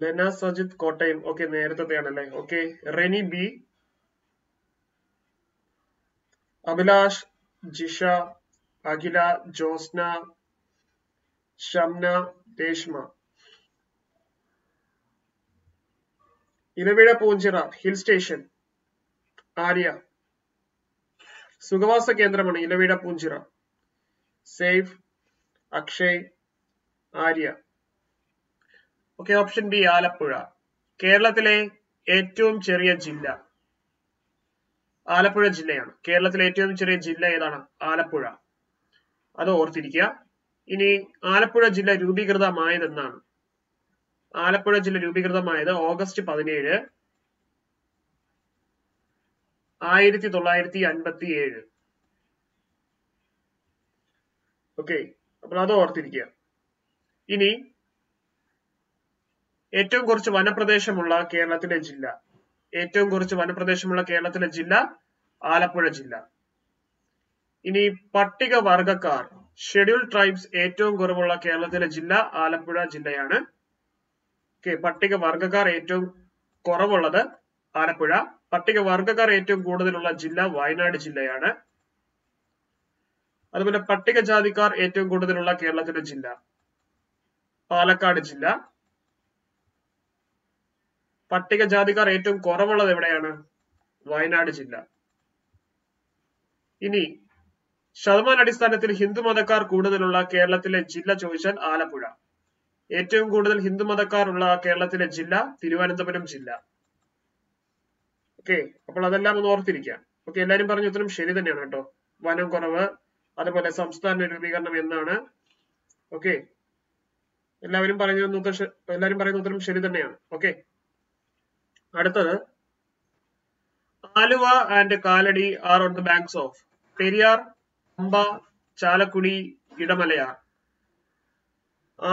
S1: Lena Sajith Kottayam okay നേരത്തെയാണല്ലേ okay Reni B Abhilash Jisha Akhila Josna Shamna Reshma Iravizha Poonchira hill station Arya സുഖവാസ കേന്ദ്രമാണ് Ilavizha Poonchira safe Akshay Arya okay option B Alappuzha. കേരളത്തിലെ ഏറ്റവും ചെറിയ ജില്ല. ആലപ്പുഴ ജില്ലയാണ്. കേരളത്തിലെ ഏറ്റവും ചെറിയ ജില്ല ഏതാണ്? ആലപ്പുഴ. അത് ഓർത്തിരിക്കുക. ഇനി ആലപ്പുഴ ജില്ല രൂപീകൃതമായത് എന്നാണ് ആലപ്പുഴ ജില്ല രൂപീകൃതമായത് ഓഗസ്റ്റ് പതിനേഴ് ആയിരത്തി തൊള്ളായിരത്തി അൻപത്തി ഏഴ് ഓക്കെ അപ്പോൾ അത് ഓർത്തിരിക്കുക. ഇനി ഏറ്റവും കുറച്ച് വനപ്രദേശമുള്ള കേരളത്തിലെ ജില്ല. ഏറ്റവും കുറച്ച് വനപ്രദേശമുള്ള കേരളത്തിലെ ജില്ല ആലപ്പുഴ ജില്ല. ഇനി പട്ടിക വർഗക്കാർ ഷെഡ്യൂൾ ട്രൈബ്സ് ഏറ്റവും കുറവുള്ള കേരളത്തിലെ ജില്ല ആലപ്പുഴ ജില്ലയാണ്. പട്ടിക വർഗക്കാർ ഏറ്റവും കുറവുള്ളത് ആലപ്പുഴ. പട്ടിക വർഗക്കാർ ഏറ്റവും കൂടുതലുള്ള ജില്ല വയനാട് ജില്ലയാണ്. അതുപോലെ പട്ടികജാതിക്കാർ ഏറ്റവും കൂടുതലുള്ള കേരളത്തിലെ ജില്ല പാലക്കാട് ജില്ല. പട്ടികജാതിക്കാർ ഏറ്റവും കുറവുള്ളത് എവിടെയാണ്? വയനാട് ജില്ല. ഇനി ശതമാന അടിസ്ഥാനത്തിൽ ഹിന്ദു മതക്കാർ കൂടുതലുള്ള കേരളത്തിലെ ജില്ല ചോദിച്ചാൽ ആലപ്പുഴ. ഏറ്റവും കൂടുതൽ ഹിന്ദു മതക്കാർ ഉള്ള കേരളത്തിലെ ജില്ല തിരുവനന്തപുരം ജില്ല. ഓക്കെ അപ്പോൾ അതെല്ലാം ഒന്ന് ഓർത്തിരിക്കാം ഓക്കെ എല്ലാരും പറഞ്ഞ ഉത്തരം ശരി തന്നെയാണ് കേട്ടോ. വനം കുറവ് അതുപോലെ സംസ്ഥാന രൂപീകരണം എന്നാണ്. ഓക്കെ എല്ലാവരും പറയുന്ന എല്ലാവരും പറയുന്ന ഉത്തരം ശരി തന്നെയാണ്. ഓക്കെ അടുത്തത്. Aluva and Kalady are on the banks of Periyar Pamba Chalakudy Idamalayar.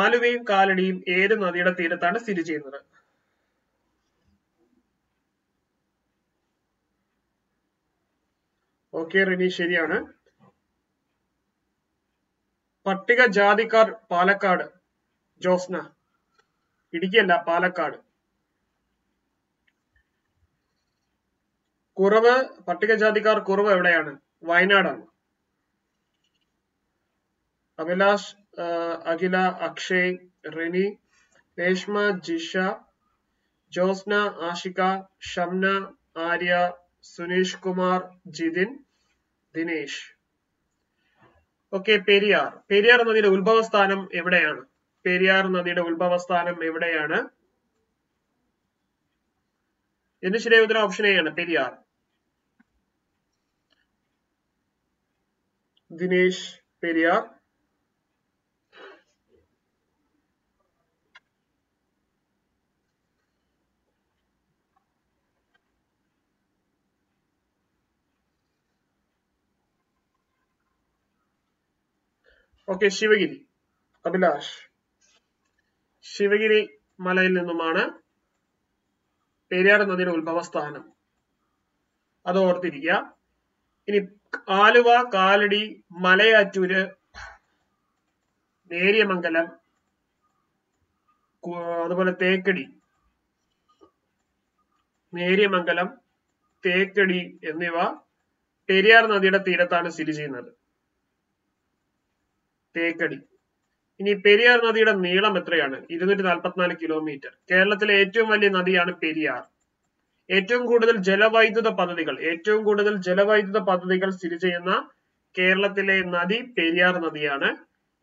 S1: ആലുവയും കാലടിയും ഏത് നദിയുടെ തീരത്താണ് സ്ഥിതി ചെയ്യുന്നത്? ഓക്കെ റിനി ശരിയാണ്. പട്ടിക ജാതിക്കാർ പാലക്കാട് ജോസ്ന. ഇടുക്കിയല്ല പാലക്കാട്. കുറവ് പട്ടികജാതിക്കാർ കുറവ് എവിടെയാണ്? വയനാടാണ്. അഭിലാഷ് അഖില അക്ഷയ് റിനി രേഷ്മ ജിഷ ജോസ്ന ആഷിക ഷംന ആര്യ സുനീഷ് കുമാർ ജിതിൻ ദിനേശ്. ഓക്കെ പെരിയാർ. പെരിയാർ നദിയുടെ ഉത്ഭവസ്ഥാനം എവിടെയാണ്? പെരിയാർ നദിയുടെ ഉത്ഭവസ്ഥാനം എവിടെയാണ്? എന്ന് ശരിയായ ഉത്തരം ഓപ്ഷൻ എ ആണ് പെരിയാർ. ദിനേശ് പെരിയാർ. ഓക്കെ ശിവഗിരി. അഭിലാഷ്. ശിവഗിരി മലയിൽ നിന്നുമാണ് പെരിയാർ നദിയുടെ ഉത്ഭവസ്ഥാനം. അത് ഓർത്തിരിക്കുക ഇനി ആലുവ കാലടി മലയാറ്റൂര് നേരിയമംഗലം അതുപോലെ തേക്കടി. നേരിയമംഗലം തേക്കടി എന്നിവ പെരിയാർ നദിയുടെ തീരത്താണ് സ്ഥിതി ചെയ്യുന്നത്. തേക്കടി. ഇനി പെരിയാർ നദിയുടെ നീളം എത്രയാണ്? ഇരുന്നൂറ്റി നാൽപ്പത്തിനാല് കിലോമീറ്റർ. കേരളത്തിലെ ഏറ്റവും വലിയ നദിയാണ് പെരിയാർ. ഏറ്റവും കൂടുതൽ ജലവൈദ്യുത പദ്ധതികൾ ഏറ്റവും കൂടുതൽ ജലവൈദ്യുത പദ്ധതികൾ സ്ഥിതി ചെയ്യുന്ന കേരളത്തിലെ നദി പെരിയാർ നദിയാണ്.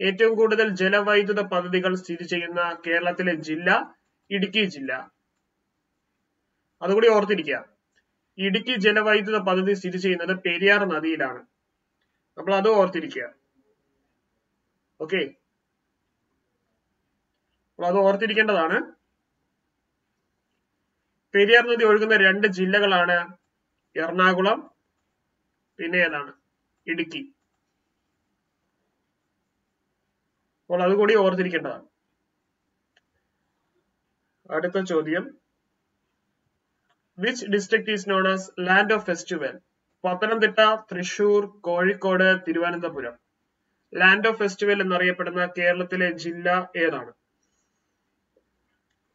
S1: ഏറ്റവും കൂടുതൽ ജലവൈദ്യുത പദ്ധതികൾ സ്ഥിതി ചെയ്യുന്ന കേരളത്തിലെ ജില്ല ഇടുക്കി ജില്ല. അതുകൂടി ഓർത്തിരിക്കുക. ഇടുക്കി ജലവൈദ്യുത പദ്ധതി സ്ഥിതി ചെയ്യുന്നത് പെരിയാർ നദിയിലാണ്. നമ്മൾ അത് ഓർത്തിരിക്കുക. ഓക്കെ? അപ്പോൾ അത് ഓർത്തിരിക്കേണ്ടതാണ്. പെരിയാർ നദി ഒഴുകുന്ന രണ്ട് ജില്ലകളാണ് എറണാകുളം പിന്നെ ഏതാണ്? ഇടുക്കി. അപ്പോൾ അതുകൂടി ഓർത്തിരിക്കേണ്ടതാണ്. അടുത്ത ചോദ്യം. Which district is known as land of festival Pathanamthitta Thrissur Kozhikode Thiruvananthapuram. Land of festival എന്നറിയപ്പെടുന്ന കേരളത്തിലെ ജില്ല ഏതാണ്?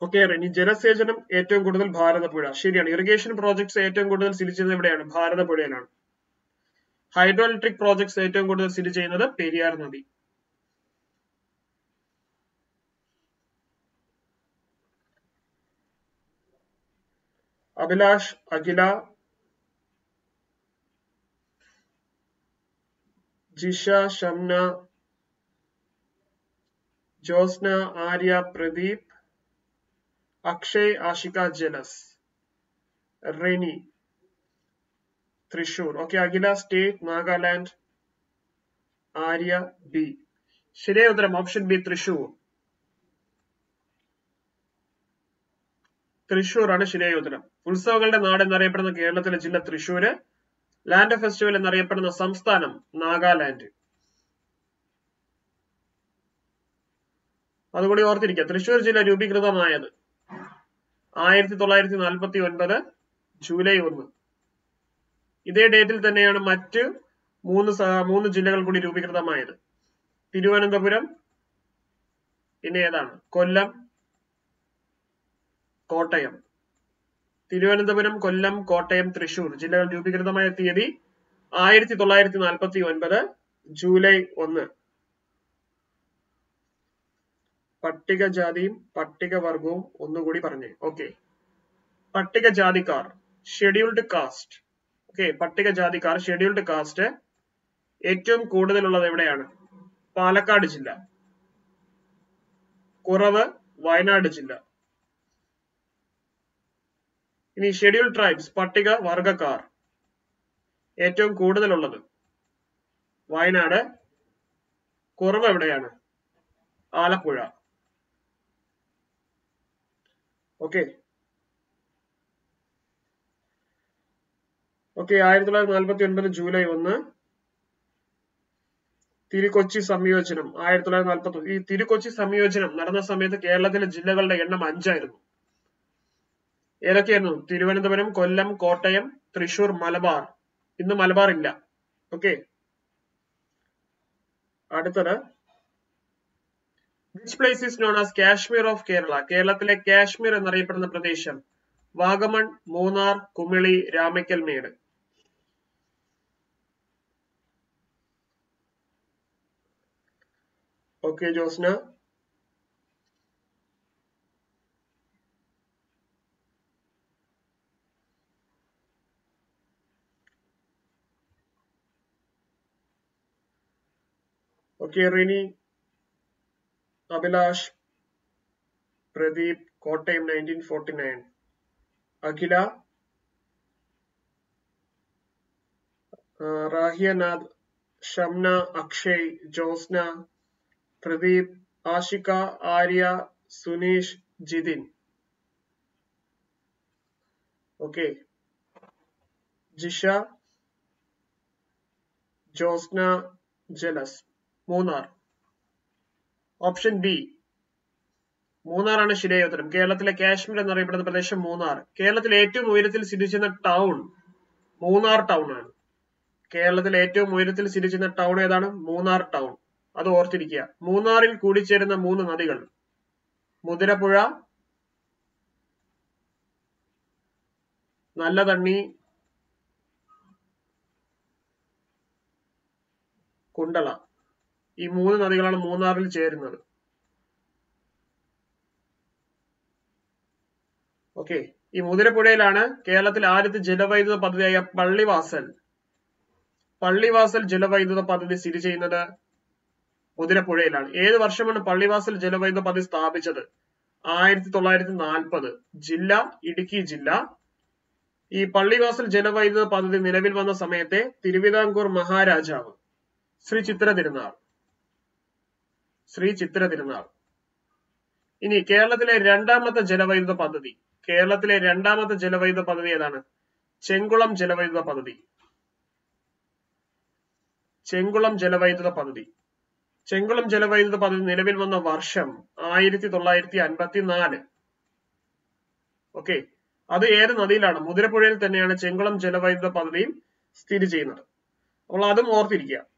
S1: ഓക്കെ ഇനി ജലസേചനം ഏറ്റവും കൂടുതൽ ഭാരതപ്പുഴ ശരിയാണ്. ഇറിഗേഷൻ പ്രോജക്ട്സ് ഏറ്റവും കൂടുതൽ സ്ഥിതി ചെയ്യുന്നത് എവിടെയാണ്? ഭാരതപ്പുഴയിലാണ് ഹൈഡ്രോ ഇലക്ട്രിക് പ്രോജക്ട്സ് ഏറ്റവും കൂടുതൽ സ്ഥിതി ചെയ്യുന്നത് പെരിയാർ നദി. Abhilash Akhila Jisha Shamna Josna Arya Pradeep Akshay Ashika Janas. Reni. Thrissur. Okay Akhila state Nagaland. Arya B. ശരിയായ ഉത്തരം ഓപ്ഷൻ ബി തൃശൂർ. ആണ് ശരിയായ ഉത്തരം. ഉത്സവങ്ങളുടെ നാട് എന്നറിയപ്പെടുന്ന കേരളത്തിലെ ജില്ല തൃശൂര്. ലാൻഡ് ഫെസ്റ്റിവൽ എന്നറിയപ്പെടുന്ന സംസ്ഥാനം നാഗാലാൻഡ്. അതുകൂടി ഓർത്തിരിക്കുക തൃശൂർ ജില്ല രൂപീകൃതമായത്. ആയിരത്തി തൊള്ളായിരത്തി നാൽപ്പത്തി ഒൻപത് ജൂലൈ ഒന്ന്. ഇതേ ഡേറ്റിൽ തന്നെയാണ് മറ്റ് മൂന്ന് മൂന്ന് ജില്ലകൾ കൂടി രൂപീകൃതമായത്. തിരുവനന്തപുരം പിന്നെ ഏതാണ്? കൊല്ലം കോട്ടയം. തിരുവനന്തപുരം കൊല്ലം കോട്ടയം തൃശൂർ ജില്ലകൾ രൂപീകൃതമായ തീയതി ആയിരത്തി തൊള്ളായിരത്തി നാൽപ്പത്തി ഒൻപത് ജൂലൈ ഒന്ന്. പട്ടികജാതിയും പട്ടികവർഗവും ഒന്നുകൂടി പറഞ്ഞു. ഓക്കെ പട്ടികജാതിക്കാർ ഷെഡ്യൂൾഡ് കാസ്റ്റ് ഓക്കെ പട്ടികജാതിക്കാർ ഷെഡ്യൂൾഡ് കാസ്റ്റ് ഏറ്റവും കൂടുതലുള്ളത് എവിടെയാണ്? പാലക്കാട് ജില്ല. കുറവ് വയനാട് ജില്ല. ഇനി ഷെഡ്യൂൾ ട്രൈബ്സ് പട്ടിക വർഗക്കാർ ഏറ്റവും കൂടുതലുള്ളത് വയനാട്. കുറവ് എവിടെയാണ്? ആലപ്പുഴ. ഓക്കെ ഓക്കെ ആയിരത്തി തൊള്ളായിരത്തി നാൽപ്പത്തി ഒൻപത് ജൂലൈ ഒന്ന്. തിരുക്കൊച്ചി സംയോജനം ആയിരത്തി തൊള്ളായിരത്തി നാൽപ്പത്തി ഈ തിരുക്കൊച്ചി സംയോജനം നടന്ന സമയത്ത് കേരളത്തിലെ ജില്ലകളുടെ എണ്ണം അഞ്ചായിരുന്നു. ഏതൊക്കെയായിരുന്നു? തിരുവനന്തപുരം കൊല്ലം കോട്ടയം തൃശൂർ മലബാർ. ഇന്ന് മലബാർ ഇല്ല ഓക്കെ അടുത്തത്. Which place is known as Kashmir of Kerala കേരളത്തിലെ കാശ്മീർ എന്നറിയപ്പെടുന്ന പ്രദേശം Vagamon Munnar Kumily Ramakkalmedu. Okay Josna. Okay Rini. Abhilash Pradeep Kottayam nineteen forty nine Akhila Rahiyanath Shamna Akshay Josna Pradeep Ashika Arya Suneesh Jithin. Okay. Jisha Josna Jalas. Munnar. Option B. മൂന്നാറാണ് ശരിയായ ഉത്തരം. കേരളത്തിലെ കാശ്മീർ എന്നറിയപ്പെടുന്ന പ്രദേശം മൂന്നാർ. കേരളത്തിലെ ഏറ്റവും ഉയരത്തിൽ സ്ഥിതി ചെയ്യുന്ന ടൗൺ മൂന്നാർ ടൗൺ ആണ്. കേരളത്തിലെ ഏറ്റവും ഉയരത്തിൽ സ്ഥിതി ചെയ്യുന്ന ടൗൺ ഏതാണ്? മൂന്നാർ ടൗൺ. അത് ഓർത്തിരിക്കുക. മൂന്നാറിൽ കൂടിച്ചേരുന്ന മൂന്ന് നദികൾ. മുതിരപ്പുഴ നല്ല തണ്ണി കുണ്ടള. ഈ മൂന്ന് നദികളാണ് മൂന്നാറിൽ ചേരുന്നത്. ഓക്കെ ഈ മുതിരപ്പുഴയിലാണ് കേരളത്തിൽ ആദ്യത്തെ ജലവൈദ്യുത പദ്ധതിയായ പള്ളിവാസൽ. പള്ളിവാസൽ ജലവൈദ്യുത പദ്ധതി സ്ഥിതി ചെയ്യുന്നത് മുതിരപ്പുഴയിലാണ്. ഏത് വർഷമാണ് പള്ളിവാസൽ ജലവൈദ്യുത പദ്ധതി സ്ഥാപിച്ചത്? ആയിരത്തി തൊള്ളായിരത്തി നാൽപ്പത് ജില്ല ഇടുക്കി ജില്ല. ഈ പള്ളിവാസൽ ജലവൈദ്യുത പദ്ധതി നിലവിൽ വന്ന സമയത്തെ തിരുവിതാംകൂർ മഹാരാജാവ് ശ്രീ ചിത്ര തിരുനാൾ. ശ്രീ ചിത്ര തിരുനാൾ ഇനി കേരളത്തിലെ രണ്ടാമത്തെ ജലവൈദ്യുത പദ്ധതി. കേരളത്തിലെ രണ്ടാമത്തെ ജലവൈദ്യുത പദ്ധതി ഏതാണ്? ചെങ്കുളം ജലവൈദ്യുത പദ്ധതി. ചെങ്കുളം ജലവൈദ്യുത പദ്ധതി. ചെങ്കുളം ജലവൈദ്യുത പദ്ധതി നിലവിൽ വന്ന വർഷം ആയിരത്തി തൊള്ളായിരത്തി അൻപത്തി നാല് ഓക്കെ? അത് ഏത് നദിയിലാണ്? മുതിരപ്പുഴയിൽ തന്നെയാണ് ചെങ്കുളം ജലവൈദ്യുത പദ്ധതിയും സ്ഥിതി ചെയ്യുന്നത്. അപ്പോൾ അതും ഓർത്തിരിക്കുക.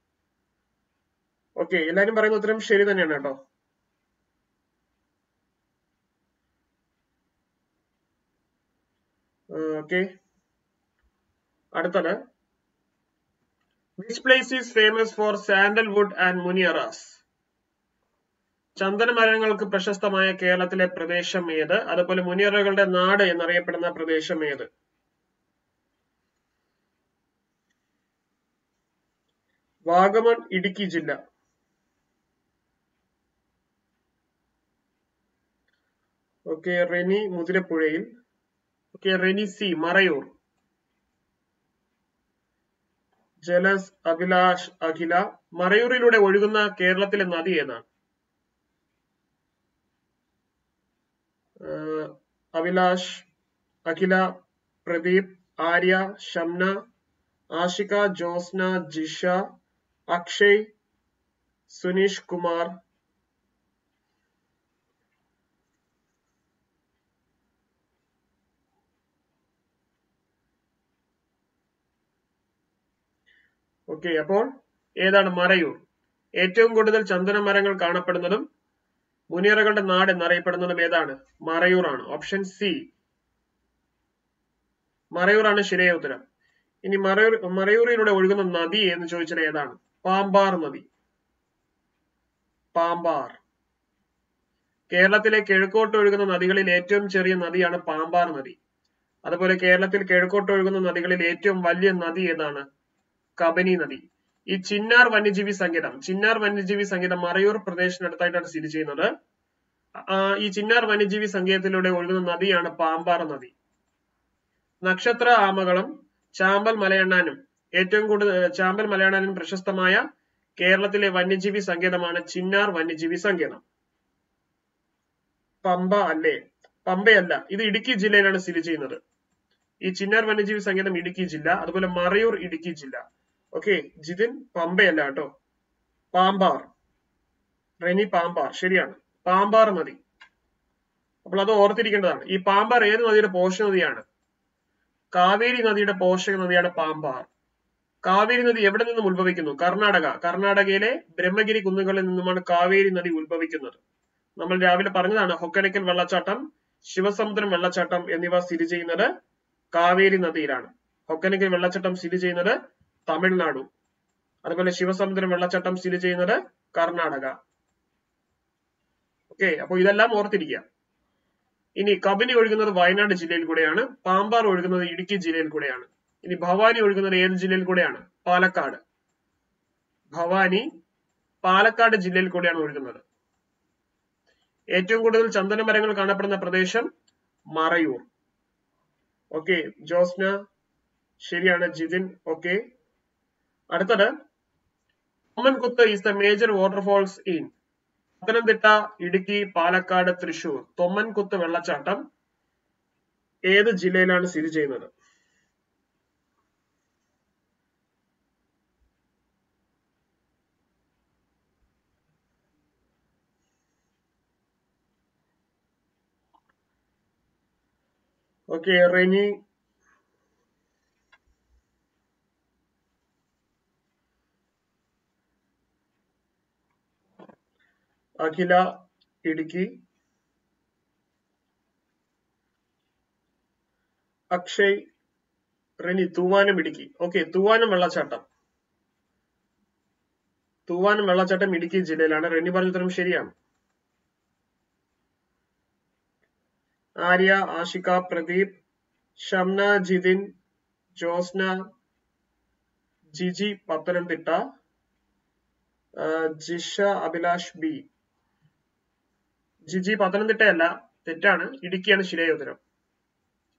S1: ഓക്കെ എല്ലാരും പറയുന്ന ഉത്തരം ശരി തന്നെയാണ് കേട്ടോ. ഓക്കെ. അടുത്തത്. Which place is famous for sandalwood and മുനിയറാസ് ചന്ദന മരങ്ങൾക്ക് പ്രശസ്തമായ കേരളത്തിലെ പ്രദേശം ഏത്? അതുപോലെ മുനിയറകളുടെ നാട് എന്നറിയപ്പെടുന്ന പ്രദേശം ഏത്? വാഗമൺ ഇടുക്കി ജില്ല. Okay Reni മുതിരപ്പുഴയിൽ. Okay Reni C Marayoor. Jealous Abhilash Akhila. മറയൂരിലൂടെ ഒഴുകുന്ന കേരളത്തിലെ നദി ഏതാണ്? അഭിലാഷ് അഖില പ്രദീപ് ആര്യ ഷംന ആഷിക ജോസ്ന ജിഷ അക്ഷയ് സുനീഷ് കുമാർ. ഓക്കെ അപ്പോൾ ഏതാണ് മറയൂർ? ഏറ്റവും കൂടുതൽ ചന്ദന മരങ്ങൾ കാണപ്പെടുന്നതും മുനിയറകളുടെ നാട് എന്നറിയപ്പെടുന്നതും ഏതാണ്? മറയൂർ ആണ് ഓപ്ഷൻ സി മറയൂർ ആണ് ശരിയായ ഉത്തരം. ഇനി മറയൂർ മറയൂറിലൂടെ ഒഴുകുന്ന നദി എന്ന് ചോദിച്ചാൽ ഏതാണ്? പാമ്പാർ നദി. പാമ്പാർ. കേരളത്തിലെ കിഴക്കോട്ട് ഒഴുകുന്ന നദികളിൽ ഏറ്റവും ചെറിയ നദിയാണ് പാമ്പാർ നദി. അതുപോലെ കേരളത്തിൽ കിഴക്കോട്ട് ഒഴുകുന്ന നദികളിൽ ഏറ്റവും വലിയ നദി ഏതാണ്? കബനി നദി. ഈ ചിന്നാർ വന്യജീവി സങ്കേതം ചിന്നാർ വന്യജീവി സങ്കേതം മറയൂർ പ്രദേശത്തിനടുത്തായിട്ടാണ് സ്ഥിതി ചെയ്യുന്നത്. ഈ ചിന്നാർ വന്യജീവി സങ്കേതത്തിലൂടെ ഒഴുകുന്ന നദിയാണ് പാമ്പാറ നദി. നക്ഷത്ര ആമകളും ചാമ്പൽ മലയണ്ണാനും ഏറ്റവും കൂടുതൽ ചാമ്പൽ മലയണ്ണാനും പ്രശസ്തമായ കേരളത്തിലെ വന്യജീവി സങ്കേതമാണ് ചിന്നാർ വന്യജീവി സങ്കേതം. പമ്പ അല്ലേ? പമ്പയല്ല ഇത് ഇടുക്കി ജില്ലയിലാണ് സ്ഥിതി ചെയ്യുന്നത്. ഈ ചിന്നാർ വന്യജീവി സങ്കേതം ഇടുക്കി ജില്ല അതുപോലെ മറയൂർ ഇടുക്കി ജില്ല. ഓക്കെ ജിതിൻ പമ്പയല്ല കേട്ടോ. പാമ്പാർ. റെനി പാമ്പാർ ശരിയാണ്. പാമ്പാർ നദി അപ്പോൾ അത് ഓർത്തിരിക്കേണ്ടതാണ്. ഈ പാമ്പാർ ഏത് നദിയുടെ പോഷക നദിയാണ്? കാവേരി നദിയുടെ പോഷക നദിയാണ് പാമ്പാർ. കാവേരി നദി എവിടെ നിന്നും ഉത്ഭവിക്കുന്നു? കർണാടക. കർണാടകയിലെ ബ്രഹ്മഗിരി കുന്നുകളിൽ നിന്നുമാണ് കാവേരി നദി ഉത്ഭവിക്കുന്നത്. നമ്മൾ രാവിലെ പറഞ്ഞതാണ് ഹൊക്കനക്കൽ വെള്ളച്ചാട്ടം ശിവസമുദ്രം വെള്ളച്ചാട്ടം എന്നിവ സ്ഥിതി ചെയ്യുന്നത് കാവേരി നദിയിലാണ്. ഹൊക്കനക്കൽ വെള്ളച്ചാട്ടം സ്ഥിതി ചെയ്യുന്നത് തമിഴ്നാടു. അതുപോലെ ശിവസമുദ്രം വെള്ളച്ചട്ടം സ്ഥിതി ചെയ്യുന്നത് കർണാടക. ഓക്കെ അപ്പൊ ഇതെല്ലാം ഓർത്തിരിക്കുക. ഇനി കബനി ഒഴുകുന്നത് വയനാട് ജില്ലയിൽ കൂടെയാണ് പാമ്പാർ ഒഴുകുന്നത് ഇടുക്കി ജില്ലയിൽ കൂടെയാണ്. ഇനി ഭവാനി ഒഴുകുന്നത് ഏത് ജില്ലയിൽ കൂടെയാണ്? പാലക്കാട്. ഭവാനി പാലക്കാട് ജില്ലയിൽ കൂടെയാണ് ഒഴുകുന്നത്. ഏറ്റവും കൂടുതൽ ചന്ദന മരങ്ങൾ കാണപ്പെടുന്ന പ്രദേശം മറയൂർ. ഓക്കെ ജോസ്ന ശരിയാണ് ജിതിൻ ഓക്കെ അടുത്തത് Omankuth is the major waterfalls in Pathanamthitta Idukki Palakkad Thrissur Thommankuthu വെള്ളച്ചാട്ടം ഏത് ജില്ലയിലാണ് സ്ഥിതി ചെയ്യുന്നത്? ഓക്കെ റെനി അഖില ഇടുക്കി. അക്ഷയ് റെനി തൂവാനം ഇടുക്കി. ഓക്കെ തൂവാനം വെള്ളച്ചാട്ടം. തൂവാനം വെള്ളച്ചാട്ടം ഇടുക്കി ജില്ലയിലാണ്. റെനി പറഞ്ഞ ഉത്തരം ശരിയാണ്. ആര്യ ആഷിക പ്രദീപ് ഷംന ജിതിൻ ജോസ്ന ജിജി പത്തനംതിട്ട ജിഷ അഭിലാഷ് ബി. ജിജി പത്തനംതിട്ടയല്ല തെറ്റാണ്. ഇടുക്കിയാണ് ശരിയായ ഉത്തരം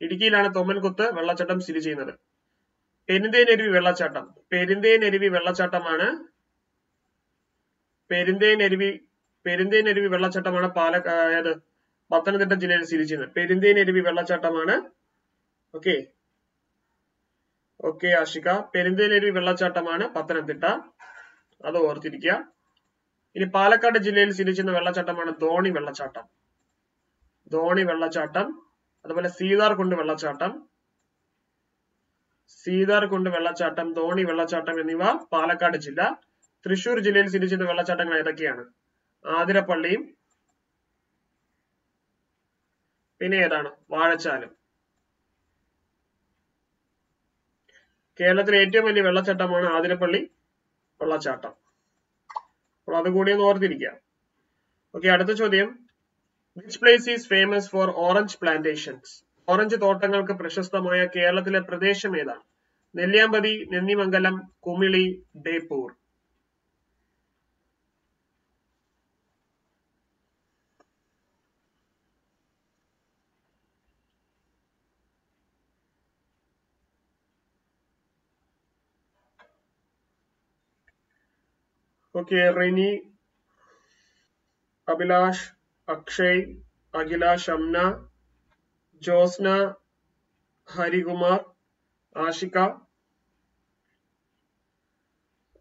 S1: ഇടുക്കിയിലാണ് തൊമ്മൻകുത്ത് വെള്ളച്ചാട്ടം സ്ഥിതി ചെയ്യുന്നത്. പെരുന്തേനരുവി വെള്ളച്ചാട്ടം. പെരുന്തേനരുവി വെള്ളച്ചാട്ടമാണ് പെരുന്തേനരുവി പെരുന്തേനരുവി വെള്ളച്ചാട്ടമാണ് പാല അതായത് പത്തനംതിട്ട ജില്ലയിൽ സ്ഥിതി ചെയ്യുന്നത്. പെരുന്തേനരുവി വെള്ളച്ചാട്ടമാണ്. ഓക്കെ. ഓക്കെ ആഷിക. പെരുന്തേനരുവി വെള്ളച്ചാട്ടമാണ് പത്തനംതിട്ട. അത് ഓർത്തിരിക്കുക. ഇനി പാലക്കാട് ജില്ലയിൽ സ്ഥിതി ചെയ്യുന്ന വെള്ളച്ചാട്ടമാണ് ധോണി വെള്ളച്ചാട്ടം. ധോണി വെള്ളച്ചാട്ടം അതുപോലെ സീതാർ കുണ്ട് വെള്ളച്ചാട്ടം സീതാർ കുണ്ട് വെള്ളച്ചാട്ടം ധോണി വെള്ളച്ചാട്ടം എന്നിവ പാലക്കാട് ജില്ല. തൃശൂർ ജില്ലയിൽ സ്ഥിതി ചെയ്യുന്ന വെള്ളച്ചാട്ടങ്ങൾ ഏതൊക്കെയാണ്? ആതിരപ്പള്ളിയും പിന്നെ ഏതാണ്? വാഴച്ചാലും. കേരളത്തിലെ ഏറ്റവും വലിയ വെള്ളച്ചാട്ടമാണ് ആതിരപ്പള്ളി വെള്ളച്ചാട്ടം. അപ്പോൾ അതുകൂടി ഒന്ന് ഓർത്തിരിക്കുക. ഓക്കെ അടുത്ത ചോദ്യം. Which place is famous for orange plantations orange തോട്ടങ്ങൾക്ക് പ്രശസ്തമായ കേരളത്തിലെ പ്രദേശം ഏതാണ്? നെല്ലിയാമ്പതി നെന്നിമംഗലം കുമിളി ബേപ്പൂർ ഓക്കെ റിനി അഭിലാഷ് അക്ഷയ് അഖില ഷംന ജോസ്ന ഹരികുമാർ ആഷിക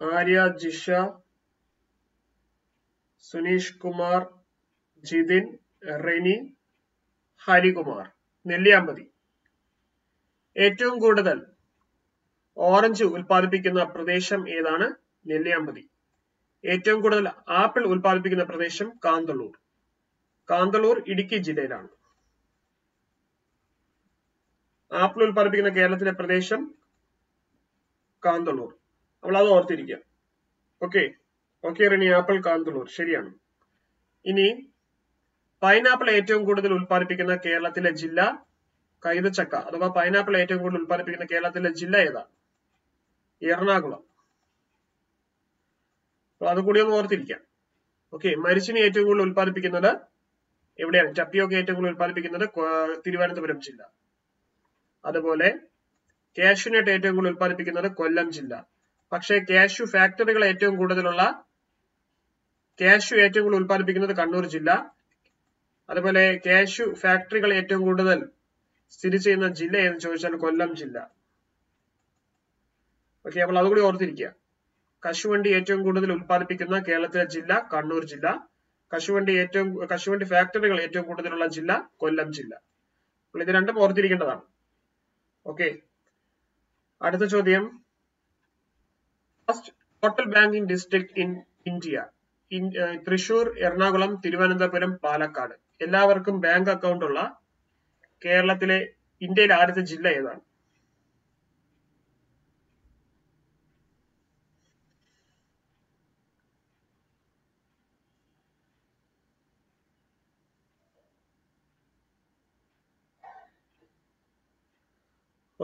S1: ആര്യ ജിഷ സുനീഷ് കുമാർ ജിതിൻ റെനി ഹരികുമാർ നെല്ലിയാമ്പതി ഏറ്റവും കൂടുതൽ ഓറഞ്ച് ഉൽപ്പാദിപ്പിക്കുന്ന പ്രദേശം ഏതാണ്? നെല്ലിയാമ്പതി. ഏറ്റവും കൂടുതൽ ആപ്പിൾ ഉൽപ്പാദിപ്പിക്കുന്ന പ്രദേശം കാന്തളൂർ കാന്തളൂർ ഇടുക്കി ജില്ലയിലാണ്. ആപ്പിൾ ഉൽപ്പാദിപ്പിക്കുന്ന കേരളത്തിലെ പ്രദേശം കാന്തളൂർ നമ്മൾ അത് ഓർത്തിരിക്കുക. Okay okay Rini apple Kanthalloor ശരിയാണ്. ഇനി പൈനാപ്പിൾ ഏറ്റവും കൂടുതൽ ഉൽപ്പാദിപ്പിക്കുന്ന കേരളത്തിലെ ജില്ല കൈതച്ചക്ക അഥവാ പൈനാപ്പിൾ ഏറ്റവും കൂടുതൽ ഉൽപ്പാദിപ്പിക്കുന്ന കേരളത്തിലെ ജില്ല ഏതാ? എറണാകുളം. അപ്പൊ അത് കൂടി ഒന്ന് ഓർത്തിരിക്കാം ഓക്കെ മരിച്ചിനെ ഏറ്റവും കൂടുതൽ ഉൽപ്പാദിപ്പിക്കുന്നത് എവിടെയാണ്? ടപ്പിയൊക്കെ ഏറ്റവും കൂടുതൽ ഉൽപ്പാദിപ്പിക്കുന്നത് തിരുവനന്തപുരം ജില്ല. അതുപോലെ കാഷ്യൂനട്ട് ഏറ്റവും കൂടുതൽ ഉൽപ്പാദിപ്പിക്കുന്നത് കൊല്ലം ജില്ല. പക്ഷേ കാഷ്യു ഫാക്ടറികൾ ഏറ്റവും കൂടുതലുള്ള കാഷ്യു ഏറ്റവും കൂടുതൽ ഉൽപ്പാദിപ്പിക്കുന്നത് കണ്ണൂർ ജില്ല. അതുപോലെ കാഷ്യു ഫാക്ടറികൾ ഏറ്റവും കൂടുതൽ സ്ഥിതി ചെയ്യുന്ന ജില്ല എന്ന് ചോദിച്ചാൽ കൊല്ലം ജില്ല. ഓക്കെ അപ്പോൾ അതുകൂടി ഓർത്തിരിക്കുക. കശുവണ്ടി ഏറ്റവും കൂടുതൽ ഉൽപ്പാദിപ്പിക്കുന്ന കേരളത്തിലെ ജില്ല കണ്ണൂർ ജില്ല. കശുവണ്ടി ഏറ്റവും കശുവണ്ടി ഫാക്ടറികൾ ഏറ്റവും കൂടുതലുള്ള ജില്ല കൊല്ലം ജില്ല. അപ്പോൾ ഇത് രണ്ടും ഓർത്തിരിക്കേണ്ടതാണ്. ഓക്കെ. അടുത്ത ചോദ്യം. First total banking district in India Thrissur Ernakulam Thiruvananthapuram Palakkad. എല്ലാവർക്കും ബാങ്ക് അക്കൗണ്ട് ഉള്ള കേരളത്തിലെ ഇന്ത്യയിലെ ആദ്യത്തെ ജില്ല ഏതാണ്?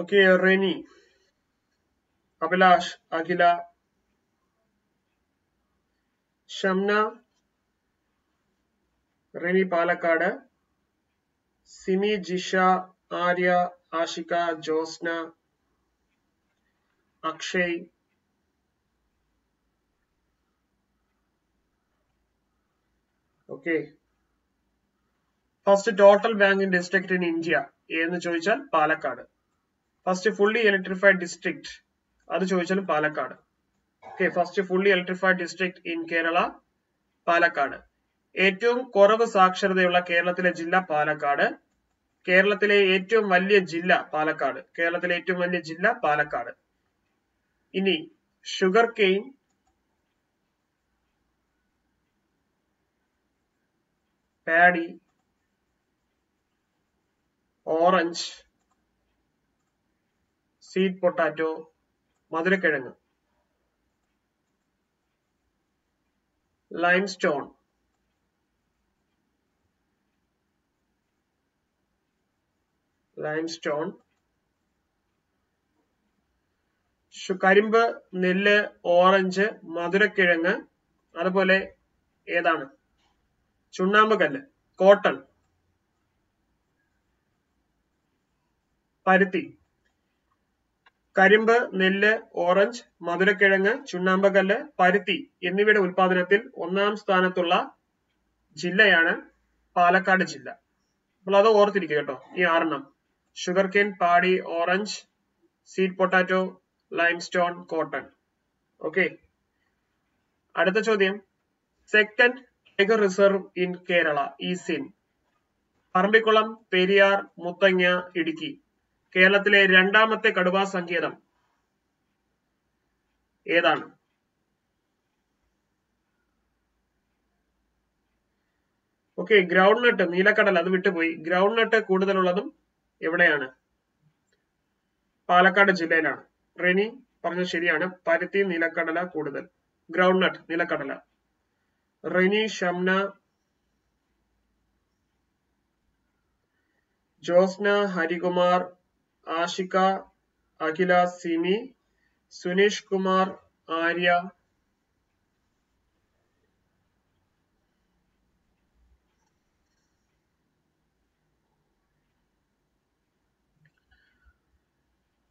S1: Okay Reni Abhilash Akhila Shamna Reni Palakkad Simi Jisha Arya Ashika Josna Akshay okay first total banking district in India എന്ന് ചോദിച്ചാൽ Palakkad first fully electrified district അത് ചോദിച്ചാലും Palakkad. Okay first fully electrified district in Kerala Palakkad. ഏറ്റവും കുറവ് സാക്ഷരതയുള്ള കേരളത്തിലെ ജില്ല പാലക്കാട്. കേരളത്തിലെ ഏറ്റവും വലിയ ജില്ല പാലക്കാട്. കേരളത്തിലെ ഏറ്റവും വലിയ ജില്ല പാലക്കാട്. ഇനി sugar cane paddy orange seed potato മധുരക്കിഴങ്ങ്. ലൈംസ്റ്റോൺ ലൈംസ്റ്റോൺ കരിമ്പ് നെല്ല് ഓറഞ്ച് മധുരക്കിഴങ്ങ് അതുപോലെ ഏതാണ്? ചുണ്ണാമ്പ് കല്ല് കോട്ടൺ. പരുത്തി. കരിമ്പ് നെല്ല് ഓറഞ്ച് മധുരക്കിഴങ്ങ് ചുണ്ണാമ്പുകല്ല് പരുത്തി എന്നിവയുടെ ഉൽപാദനത്തിൽ ഒന്നാം സ്ഥാനത്തുള്ള ജില്ലയാണ് പാലക്കാട് ജില്ല. അപ്പോൾ അത് ഓർത്തിരിക്കുക കേട്ടോ ഈ ആറെണ്ണം. Sugar cane paddy orange seed potato limestone cotton okay അടുത്ത ചോദ്യം. Second tiger reserve in Kerala is in Parambikulam Periyar Muthanga Idukki. കേരളത്തിലെ രണ്ടാമത്തെ കടുവാ സങ്കേതം ഏതാണ്? ഓക്കെ ഗ്രൗണ്ട് നട്ട് നീലക്കടൽ അത് വിട്ടുപോയി. ഗ്രൗണ്ട് നട്ട് കൂടുതലുള്ളതും എവിടെയാണ്? പാലക്കാട് ജില്ലയിലാണ്. റെനി പറഞ്ഞത് ശരിയാണ്. പരുത്തി നിലക്കടല കൂടുതൽ. ഗ്രൗണ്ട് നട്ട് നിലക്കടല. റെനി ഷംന ജോസ്ന ഹരികുമാർ ആഷിക അഖില സിമി സുനീഷ് കുമാർ ആര്യ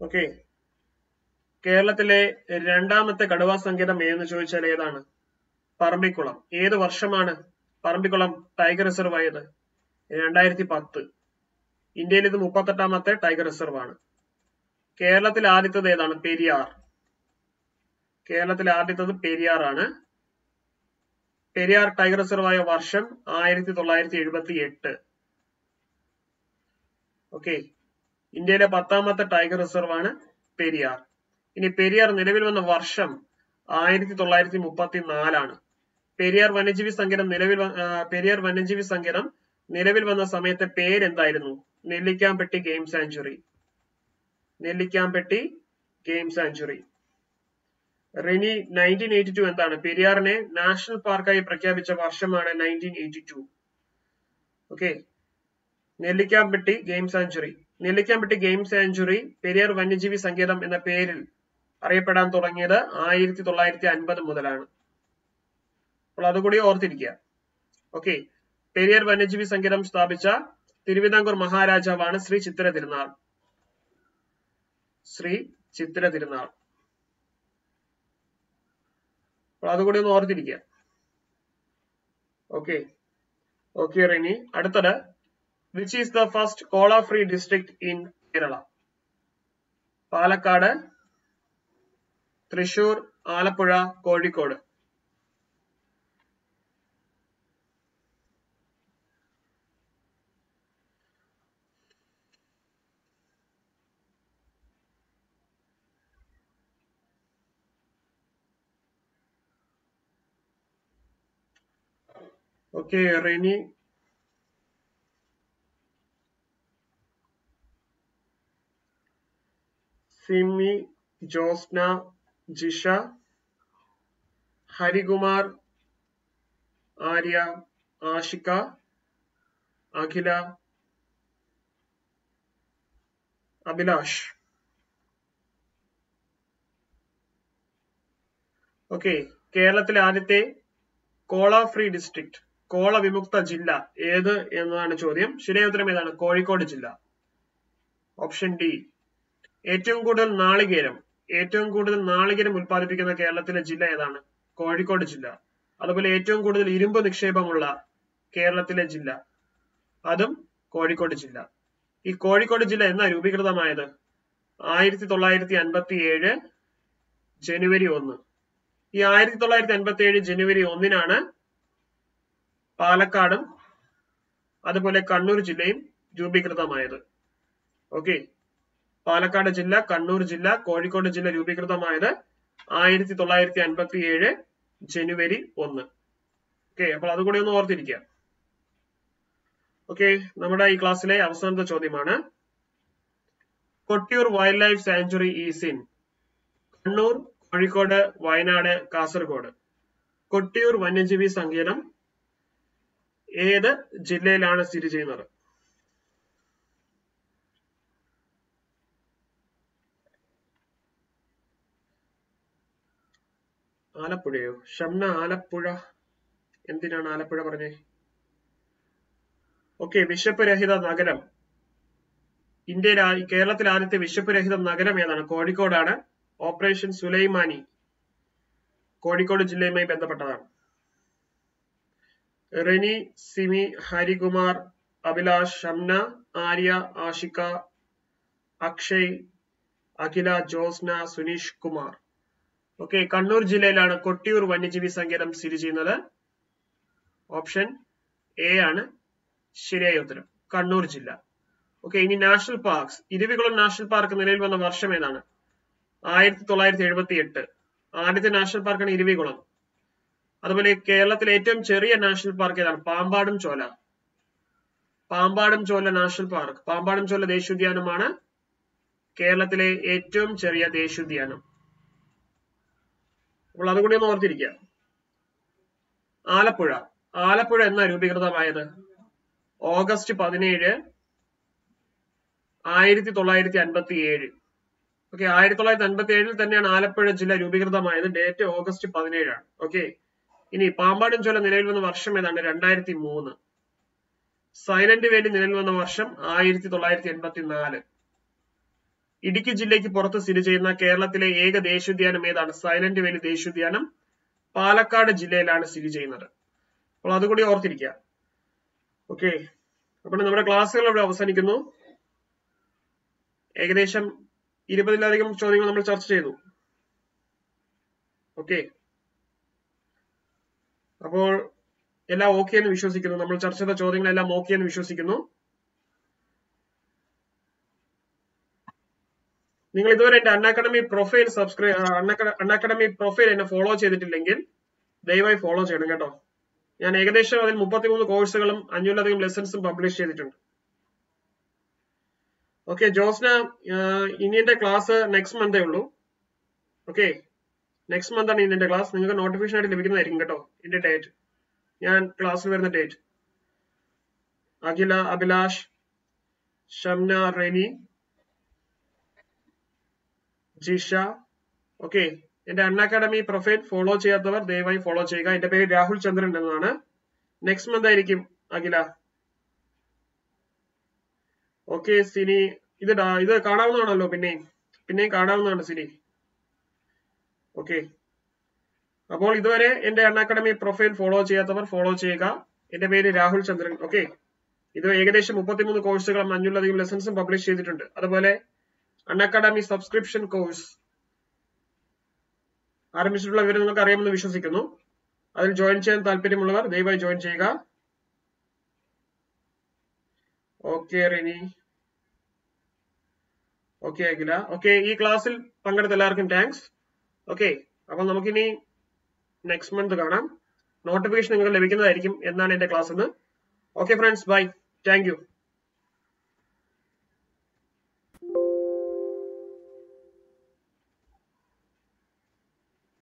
S1: ഓക്കെ. കേരളത്തിലെ രണ്ടാമത്തെ കടുവാ സങ്കേതം ഏതെന്ന് ചോദിച്ചാൽ ഏതാണ്? പറമ്പിക്കുളം. ഏത് വർഷമാണ് പറമ്പിക്കുളം ടൈഗർ റിസർവ് ആയത്? രണ്ടായിരത്തി പത്ത്. ഇന്ത്യയിൽ ഇത് മുപ്പത്തെട്ടാമത്തെ ടൈഗർ റിസർവ് ആണ്. കേരളത്തിൽ ആദ്യത്തത് ഏതാണ്? പെരിയാർ. കേരളത്തിൽ ആദ്യത്തത് പെരിയാർ ആണ്. പെരിയാർ ടൈഗർ റിസർവ് ആയ വർഷം ആയിരത്തി തൊള്ളായിരത്തി എഴുപത്തി എട്ട് ഓക്കെ. ഇന്ത്യയിലെ പത്താമത്തെ ടൈഗർ റിസർവ് ആണ് പെരിയാർ. ഇനി പെരിയാർ നിലവിൽ വന്ന വർഷം ആയിരത്തി തൊള്ളായിരത്തി മുപ്പത്തി നാലാണ് പെരിയാർ വന്യജീവി സങ്കേതം നിലവിൽ പെരിയാർ വന്യജീവി സങ്കേതം നിലവിൽ വന്ന സമയത്തെ പേരെന്തായിരുന്നു? Nellikampetty game sanctuary. Nellikampetty game sanctuary. Rini nineteen eighty two എന്താണ്? പെരിയാറിനെ നാഷണൽ പാർക്കായി പ്രഖ്യാപിച്ച വർഷമാണ് nineteen eighty two okay. Nellikampetty game sanctuary. Nellikampetty game sanctuary Periyar വന്യജീവി സങ്കേതം എന്ന പേരിൽ അറിയപ്പെടാൻ തുടങ്ങിയത് ആയിരത്തി തൊള്ളായിരത്തി അൻപത് മുതലാണ്. അപ്പോൾ അതുകൂടി ഓർത്തിരിക്കുക. ഓക്കെ. പെരിയാർ വന്യജീവി സങ്കേതം സ്ഥാപിച്ച തിരുവിതാംകൂർ മഹാരാജാവാണ് ശ്രീ ചിത്ര തിരുനാൾ ശ്രീ ചിത്ര തിരുനാൾ അപ്പോൾ അതുകൂടി ഒന്ന് ഓർത്തിരിക്കുക. ഓക്കെ. ഓക്കെ റെനി അടുത്തത്. Which is the first cola free district in Kerala? Palakkad Thrissur Alappuzha Kozhikode. Okay Reni Simi Josna Jisha Harikumar Arya Ashika Akhila Abhilash okay കേരളത്തിലെ ആദ്യത്തെ കോള ഫ്രീ ഡിസ്ട്രിക്ട് കോള വിമുക്ത ജില്ല ഏത് എന്നതാണ് ചോദ്യം? ശരിയായ ഉത്തരം ഏതാണ്? കോഴിക്കോട് ജില്ല. Option D. ഏറ്റവും കൂടുതൽ നാളികേരം ഏറ്റവും കൂടുതൽ നാളികേരം ഉൽപ്പാദിപ്പിക്കുന്ന കേരളത്തിലെ ജില്ല ഏതാണ്? കോഴിക്കോട് ജില്ല. അതുപോലെ ഏറ്റവും കൂടുതൽ ഇരുമ്പ് നിക്ഷേപമുള്ള കേരളത്തിലെ ജില്ല അതും കോഴിക്കോട് ജില്ല. ഈ കോഴിക്കോട് ജില്ല എന്നാ രൂപീകൃതമായത്? ആയിരത്തി തൊള്ളായിരത്തി അൻപത്തി ഏഴ് ജനുവരി ഒന്ന്. ഈ ആയിരത്തി തൊള്ളായിരത്തി അൻപത്തി ഏഴ് ജനുവരി ഒന്നിനാണ് പാലക്കാടും അതുപോലെ കണ്ണൂർ ജില്ലയും രൂപീകൃതമായത്. ഓക്കെ പാലക്കാട് ജില്ല കണ്ണൂർ ജില്ല കോഴിക്കോട് ജില്ല രൂപീകൃതമായത് ആയിരത്തി തൊള്ളായിരത്തി അൻപത്തി ഏഴ് ജനുവരി ഒന്ന്. ഓക്കെ അപ്പോൾ അതുകൂടി ഒന്ന് ഓർത്തിരിക്കുക. ഓക്കെ നമ്മുടെ ഈ ക്ലാസ്സിലെ അവസാനത്തെ ചോദ്യമാണ്. Kottiyoor wildlife sanctuary is in? Kannur Kozhikode Wayanad Kasaragod. Kottiyoor വന്യജീവി സങ്കേതം ഏത് ജില്ലയിലാണ് സ്ഥിതി ചെയ്യുന്നത്? ആലപ്പുഴയോ? ഷംന ആലപ്പുഴ. എന്തിനാണ് ആലപ്പുഴ പറഞ്ഞേ? ഓക്കെ വിശപ്പുരഹിത നഗരം. ഇന്ത്യയിലെ കേരളത്തിൽ ആദ്യത്തെ വിശപ്പുരഹിത നഗരം ഏതാണ്? കോഴിക്കോടാണ്. ഓപ്പറേഷൻ സുലൈമാനി. കോഴിക്കോട് ജില്ലയുമായി ബന്ധപ്പെട്ടതാണ്. റെനി സിമി ഹരികുമാർ അഭിലാഷ് ഷംന ആര്യ ആഷിക അക്ഷയ് അഖില ജോസ്ന സുനീഷ് കുമാർ. ഓക്കെ കണ്ണൂർ ജില്ലയിലാണ് കൊട്ടിയൂർ വന്യജീവി സങ്കേതം സ്ഥിതി ചെയ്യുന്നത്. ഓപ്ഷൻ എ ആണ് ശരിയായ ഉത്തരം കണ്ണൂർ ജില്ല. ഓക്കെ ഇനി national parks. Eravikulam national park നിലവിൽ വന്ന വർഷം ഏതാണ്? ആയിരത്തി തൊള്ളായിരത്തി എഴുപത്തി എട്ട് ആദ്യത്തെ നാഷണൽ പാർക്കാണ് ഇരവികുളം. അതുപോലെ കേരളത്തിലെ ഏറ്റവും ചെറിയ നാഷണൽ പാർക്ക് ഏതാണ്? പാമ്പാടും ചോല. പാമ്പാടും ചോല നാഷണൽ പാർക്ക്. പാമ്പാടും ചോല ദേശീയോദ്യാനമാണ് കേരളത്തിലെ ഏറ്റവും ചെറിയ ദേശീയോദ്യാനം അപ്പോൾ അതുകൂടി ഒന്ന് ഓർത്തിരിക്കുക. ആലപ്പുഴ. ആലപ്പുഴ എന്ന രൂപീകൃതമായത്? ഓഗസ്റ്റ് പതിനേഴ് ആയിരത്തി തൊള്ളായിരത്തി അൻപത്തി ഏഴ് ഓക്കെ ആയിരത്തി തൊള്ളായിരത്തി അൻപത്തി ഏഴിൽ തന്നെയാണ് ആലപ്പുഴ ജില്ല രൂപീകൃതമായത്. ഡേറ്റ് ഓഗസ്റ്റ് പതിനേഴാണ്. ഓക്കെ ഇനി പാമ്പാടും ചോല നിലവിൽ വന്ന വർഷം ഏതാണ്? രണ്ടായിരത്തി മൂന്ന് സൈലന്റ് വേലി നിലവിൽ വന്ന വർഷം ആയിരത്തി തൊള്ളായിരത്തി എൺപത്തി നാല് ഇടുക്കി ജില്ലയ്ക്ക് പുറത്ത് സ്ഥിതി ചെയ്യുന്ന കേരളത്തിലെ ഏക ദേശീയോദ്യാനം ഏതാണ്? സൈലന്റ് വേലി ദേശീയോദ്യാനം പാലക്കാട് ജില്ലയിലാണ് സ്ഥിതി ചെയ്യുന്നത്. അപ്പോൾ അതുകൂടി ഓർത്തിരിക്കുക ഓക്കെ. അപ്പോൾ നമ്മുടെ ക്ലാസ്സുകൾ ഇവിടെ അവസാനിക്കുന്നു. ഏകദേശം ഇരുപതിലധികം ചോദ്യങ്ങൾ നമ്മൾ ചർച്ച ചെയ്തു. ഓക്കെ. അപ്പോൾ എല്ലാം ഓക്കെ എന്ന് വിശ്വസിക്കുന്നു. നമ്മൾ ചർച്ച ചെയ്ത ചോദ്യങ്ങളെല്ലാം ഓക്കെ എന്ന് വിശ്വസിക്കുന്നു. നിങ്ങൾ ഇതുവരെ എന്റെ Unacademy profile subscribe Unacademy profile എന്നെ ഫോളോ ചെയ്തിട്ടില്ലെങ്കിൽ ദയവായി ഫോളോ ചെയ്യണം കേട്ടോ. ഞാൻ ഏകദേശം അതിൽ മുപ്പത്തിമൂന്ന് കോഴ്സുകളും അഞ്ഞൂറിലധികം ലെസൺസും പബ്ലിഷ് ചെയ്തിട്ടുണ്ട്. ഓക്കെ ജോസ്ന ഇനി എന്റെ ക്ലാസ് നെക്സ്റ്റ് മന്തേ ഉള്ളൂ. ഓക്കെ നെക്സ്റ്റ് മന്ത് ആണ് ഇതിന്റെ ക്ലാസ് നിങ്ങൾക്ക് നോട്ടിഫിക്കേഷൻ ആയിട്ട് ലഭിക്കുന്നതായിരിക്കും കേട്ടോ എന്റെ ഡേറ്റ് ഞാൻ ക്ലാസ്സിൽ വരുന്ന ഡേറ്റ് അഖില അഭിലാഷ് ഷംന റെനി ജിഷ. ഓക്കെ എന്റെ അൺ അക്കാഡമി പ്രൊഫൈൽ ഫോളോ ചെയ്യാത്തവർ ദയവായി ഫോളോ ചെയ്യുക. എന്റെ പേര് രാഹുൽ ചന്ദ്രൻ എന്നതാണ്. നെക്സ്റ്റ് മന്ത് ആയിരിക്കും അഖില. ഓക്കെ സിനി. ഇത് ഇത് കാണാവുന്നതാണല്ലോ പിന്നെയും. പിന്നെയും കാണാവുന്നതാണ് സിനി. ഓക്കെ അപ്പോൾ ഇതുവരെ എന്റെ അൺ അക്കാഡമി പ്രൊഫൈൽ ഫോളോ ചെയ്യാത്തവർ ഫോളോ ചെയ്യുക. എന്റെ പേര് രാഹുൽ ചന്ദ്രൻ. ഓക്കെ ഇത് ഏകദേശം മുപ്പത്തിമൂന്ന് കോഴ്സുകളും അഞ്ഞൂറിലധികം ലെസൺസും പബ്ലിഷ് ചെയ്തിട്ടുണ്ട്. അതുപോലെ അൺ അക്കാഡമി സബ്സ്ക്രിപ്ഷൻ കോഴ്സ് ആരംഭിച്ചിട്ടുള്ള വിവരം നിങ്ങൾക്ക് അറിയാമെന്ന് വിശ്വസിക്കുന്നു. അതിൽ ജോയിൻ ചെയ്യാൻ താല്പര്യമുള്ളവർ ദയവായി ജോയിൻ ചെയ്യുക. Okay Rini. Okay Akhila. Okay ഈ ക്ലാസ്സിൽ പങ്കെടുത്ത എല്ലാവർക്കും താങ്ക്സ് ഓക്കെ അപ്പോൾ നമുക്കിനി നെക്സ്റ്റ് മന്ത് കാണാം. നോട്ടിഫിക്കേഷൻ നിങ്ങൾക്ക് ലഭിക്കുന്നതായിരിക്കും എന്നാണ് എന്റെ ക്ലാസ് എന്ന് ഓക്കെ ഫ്രണ്ട്സ് ബൈ താങ്ക്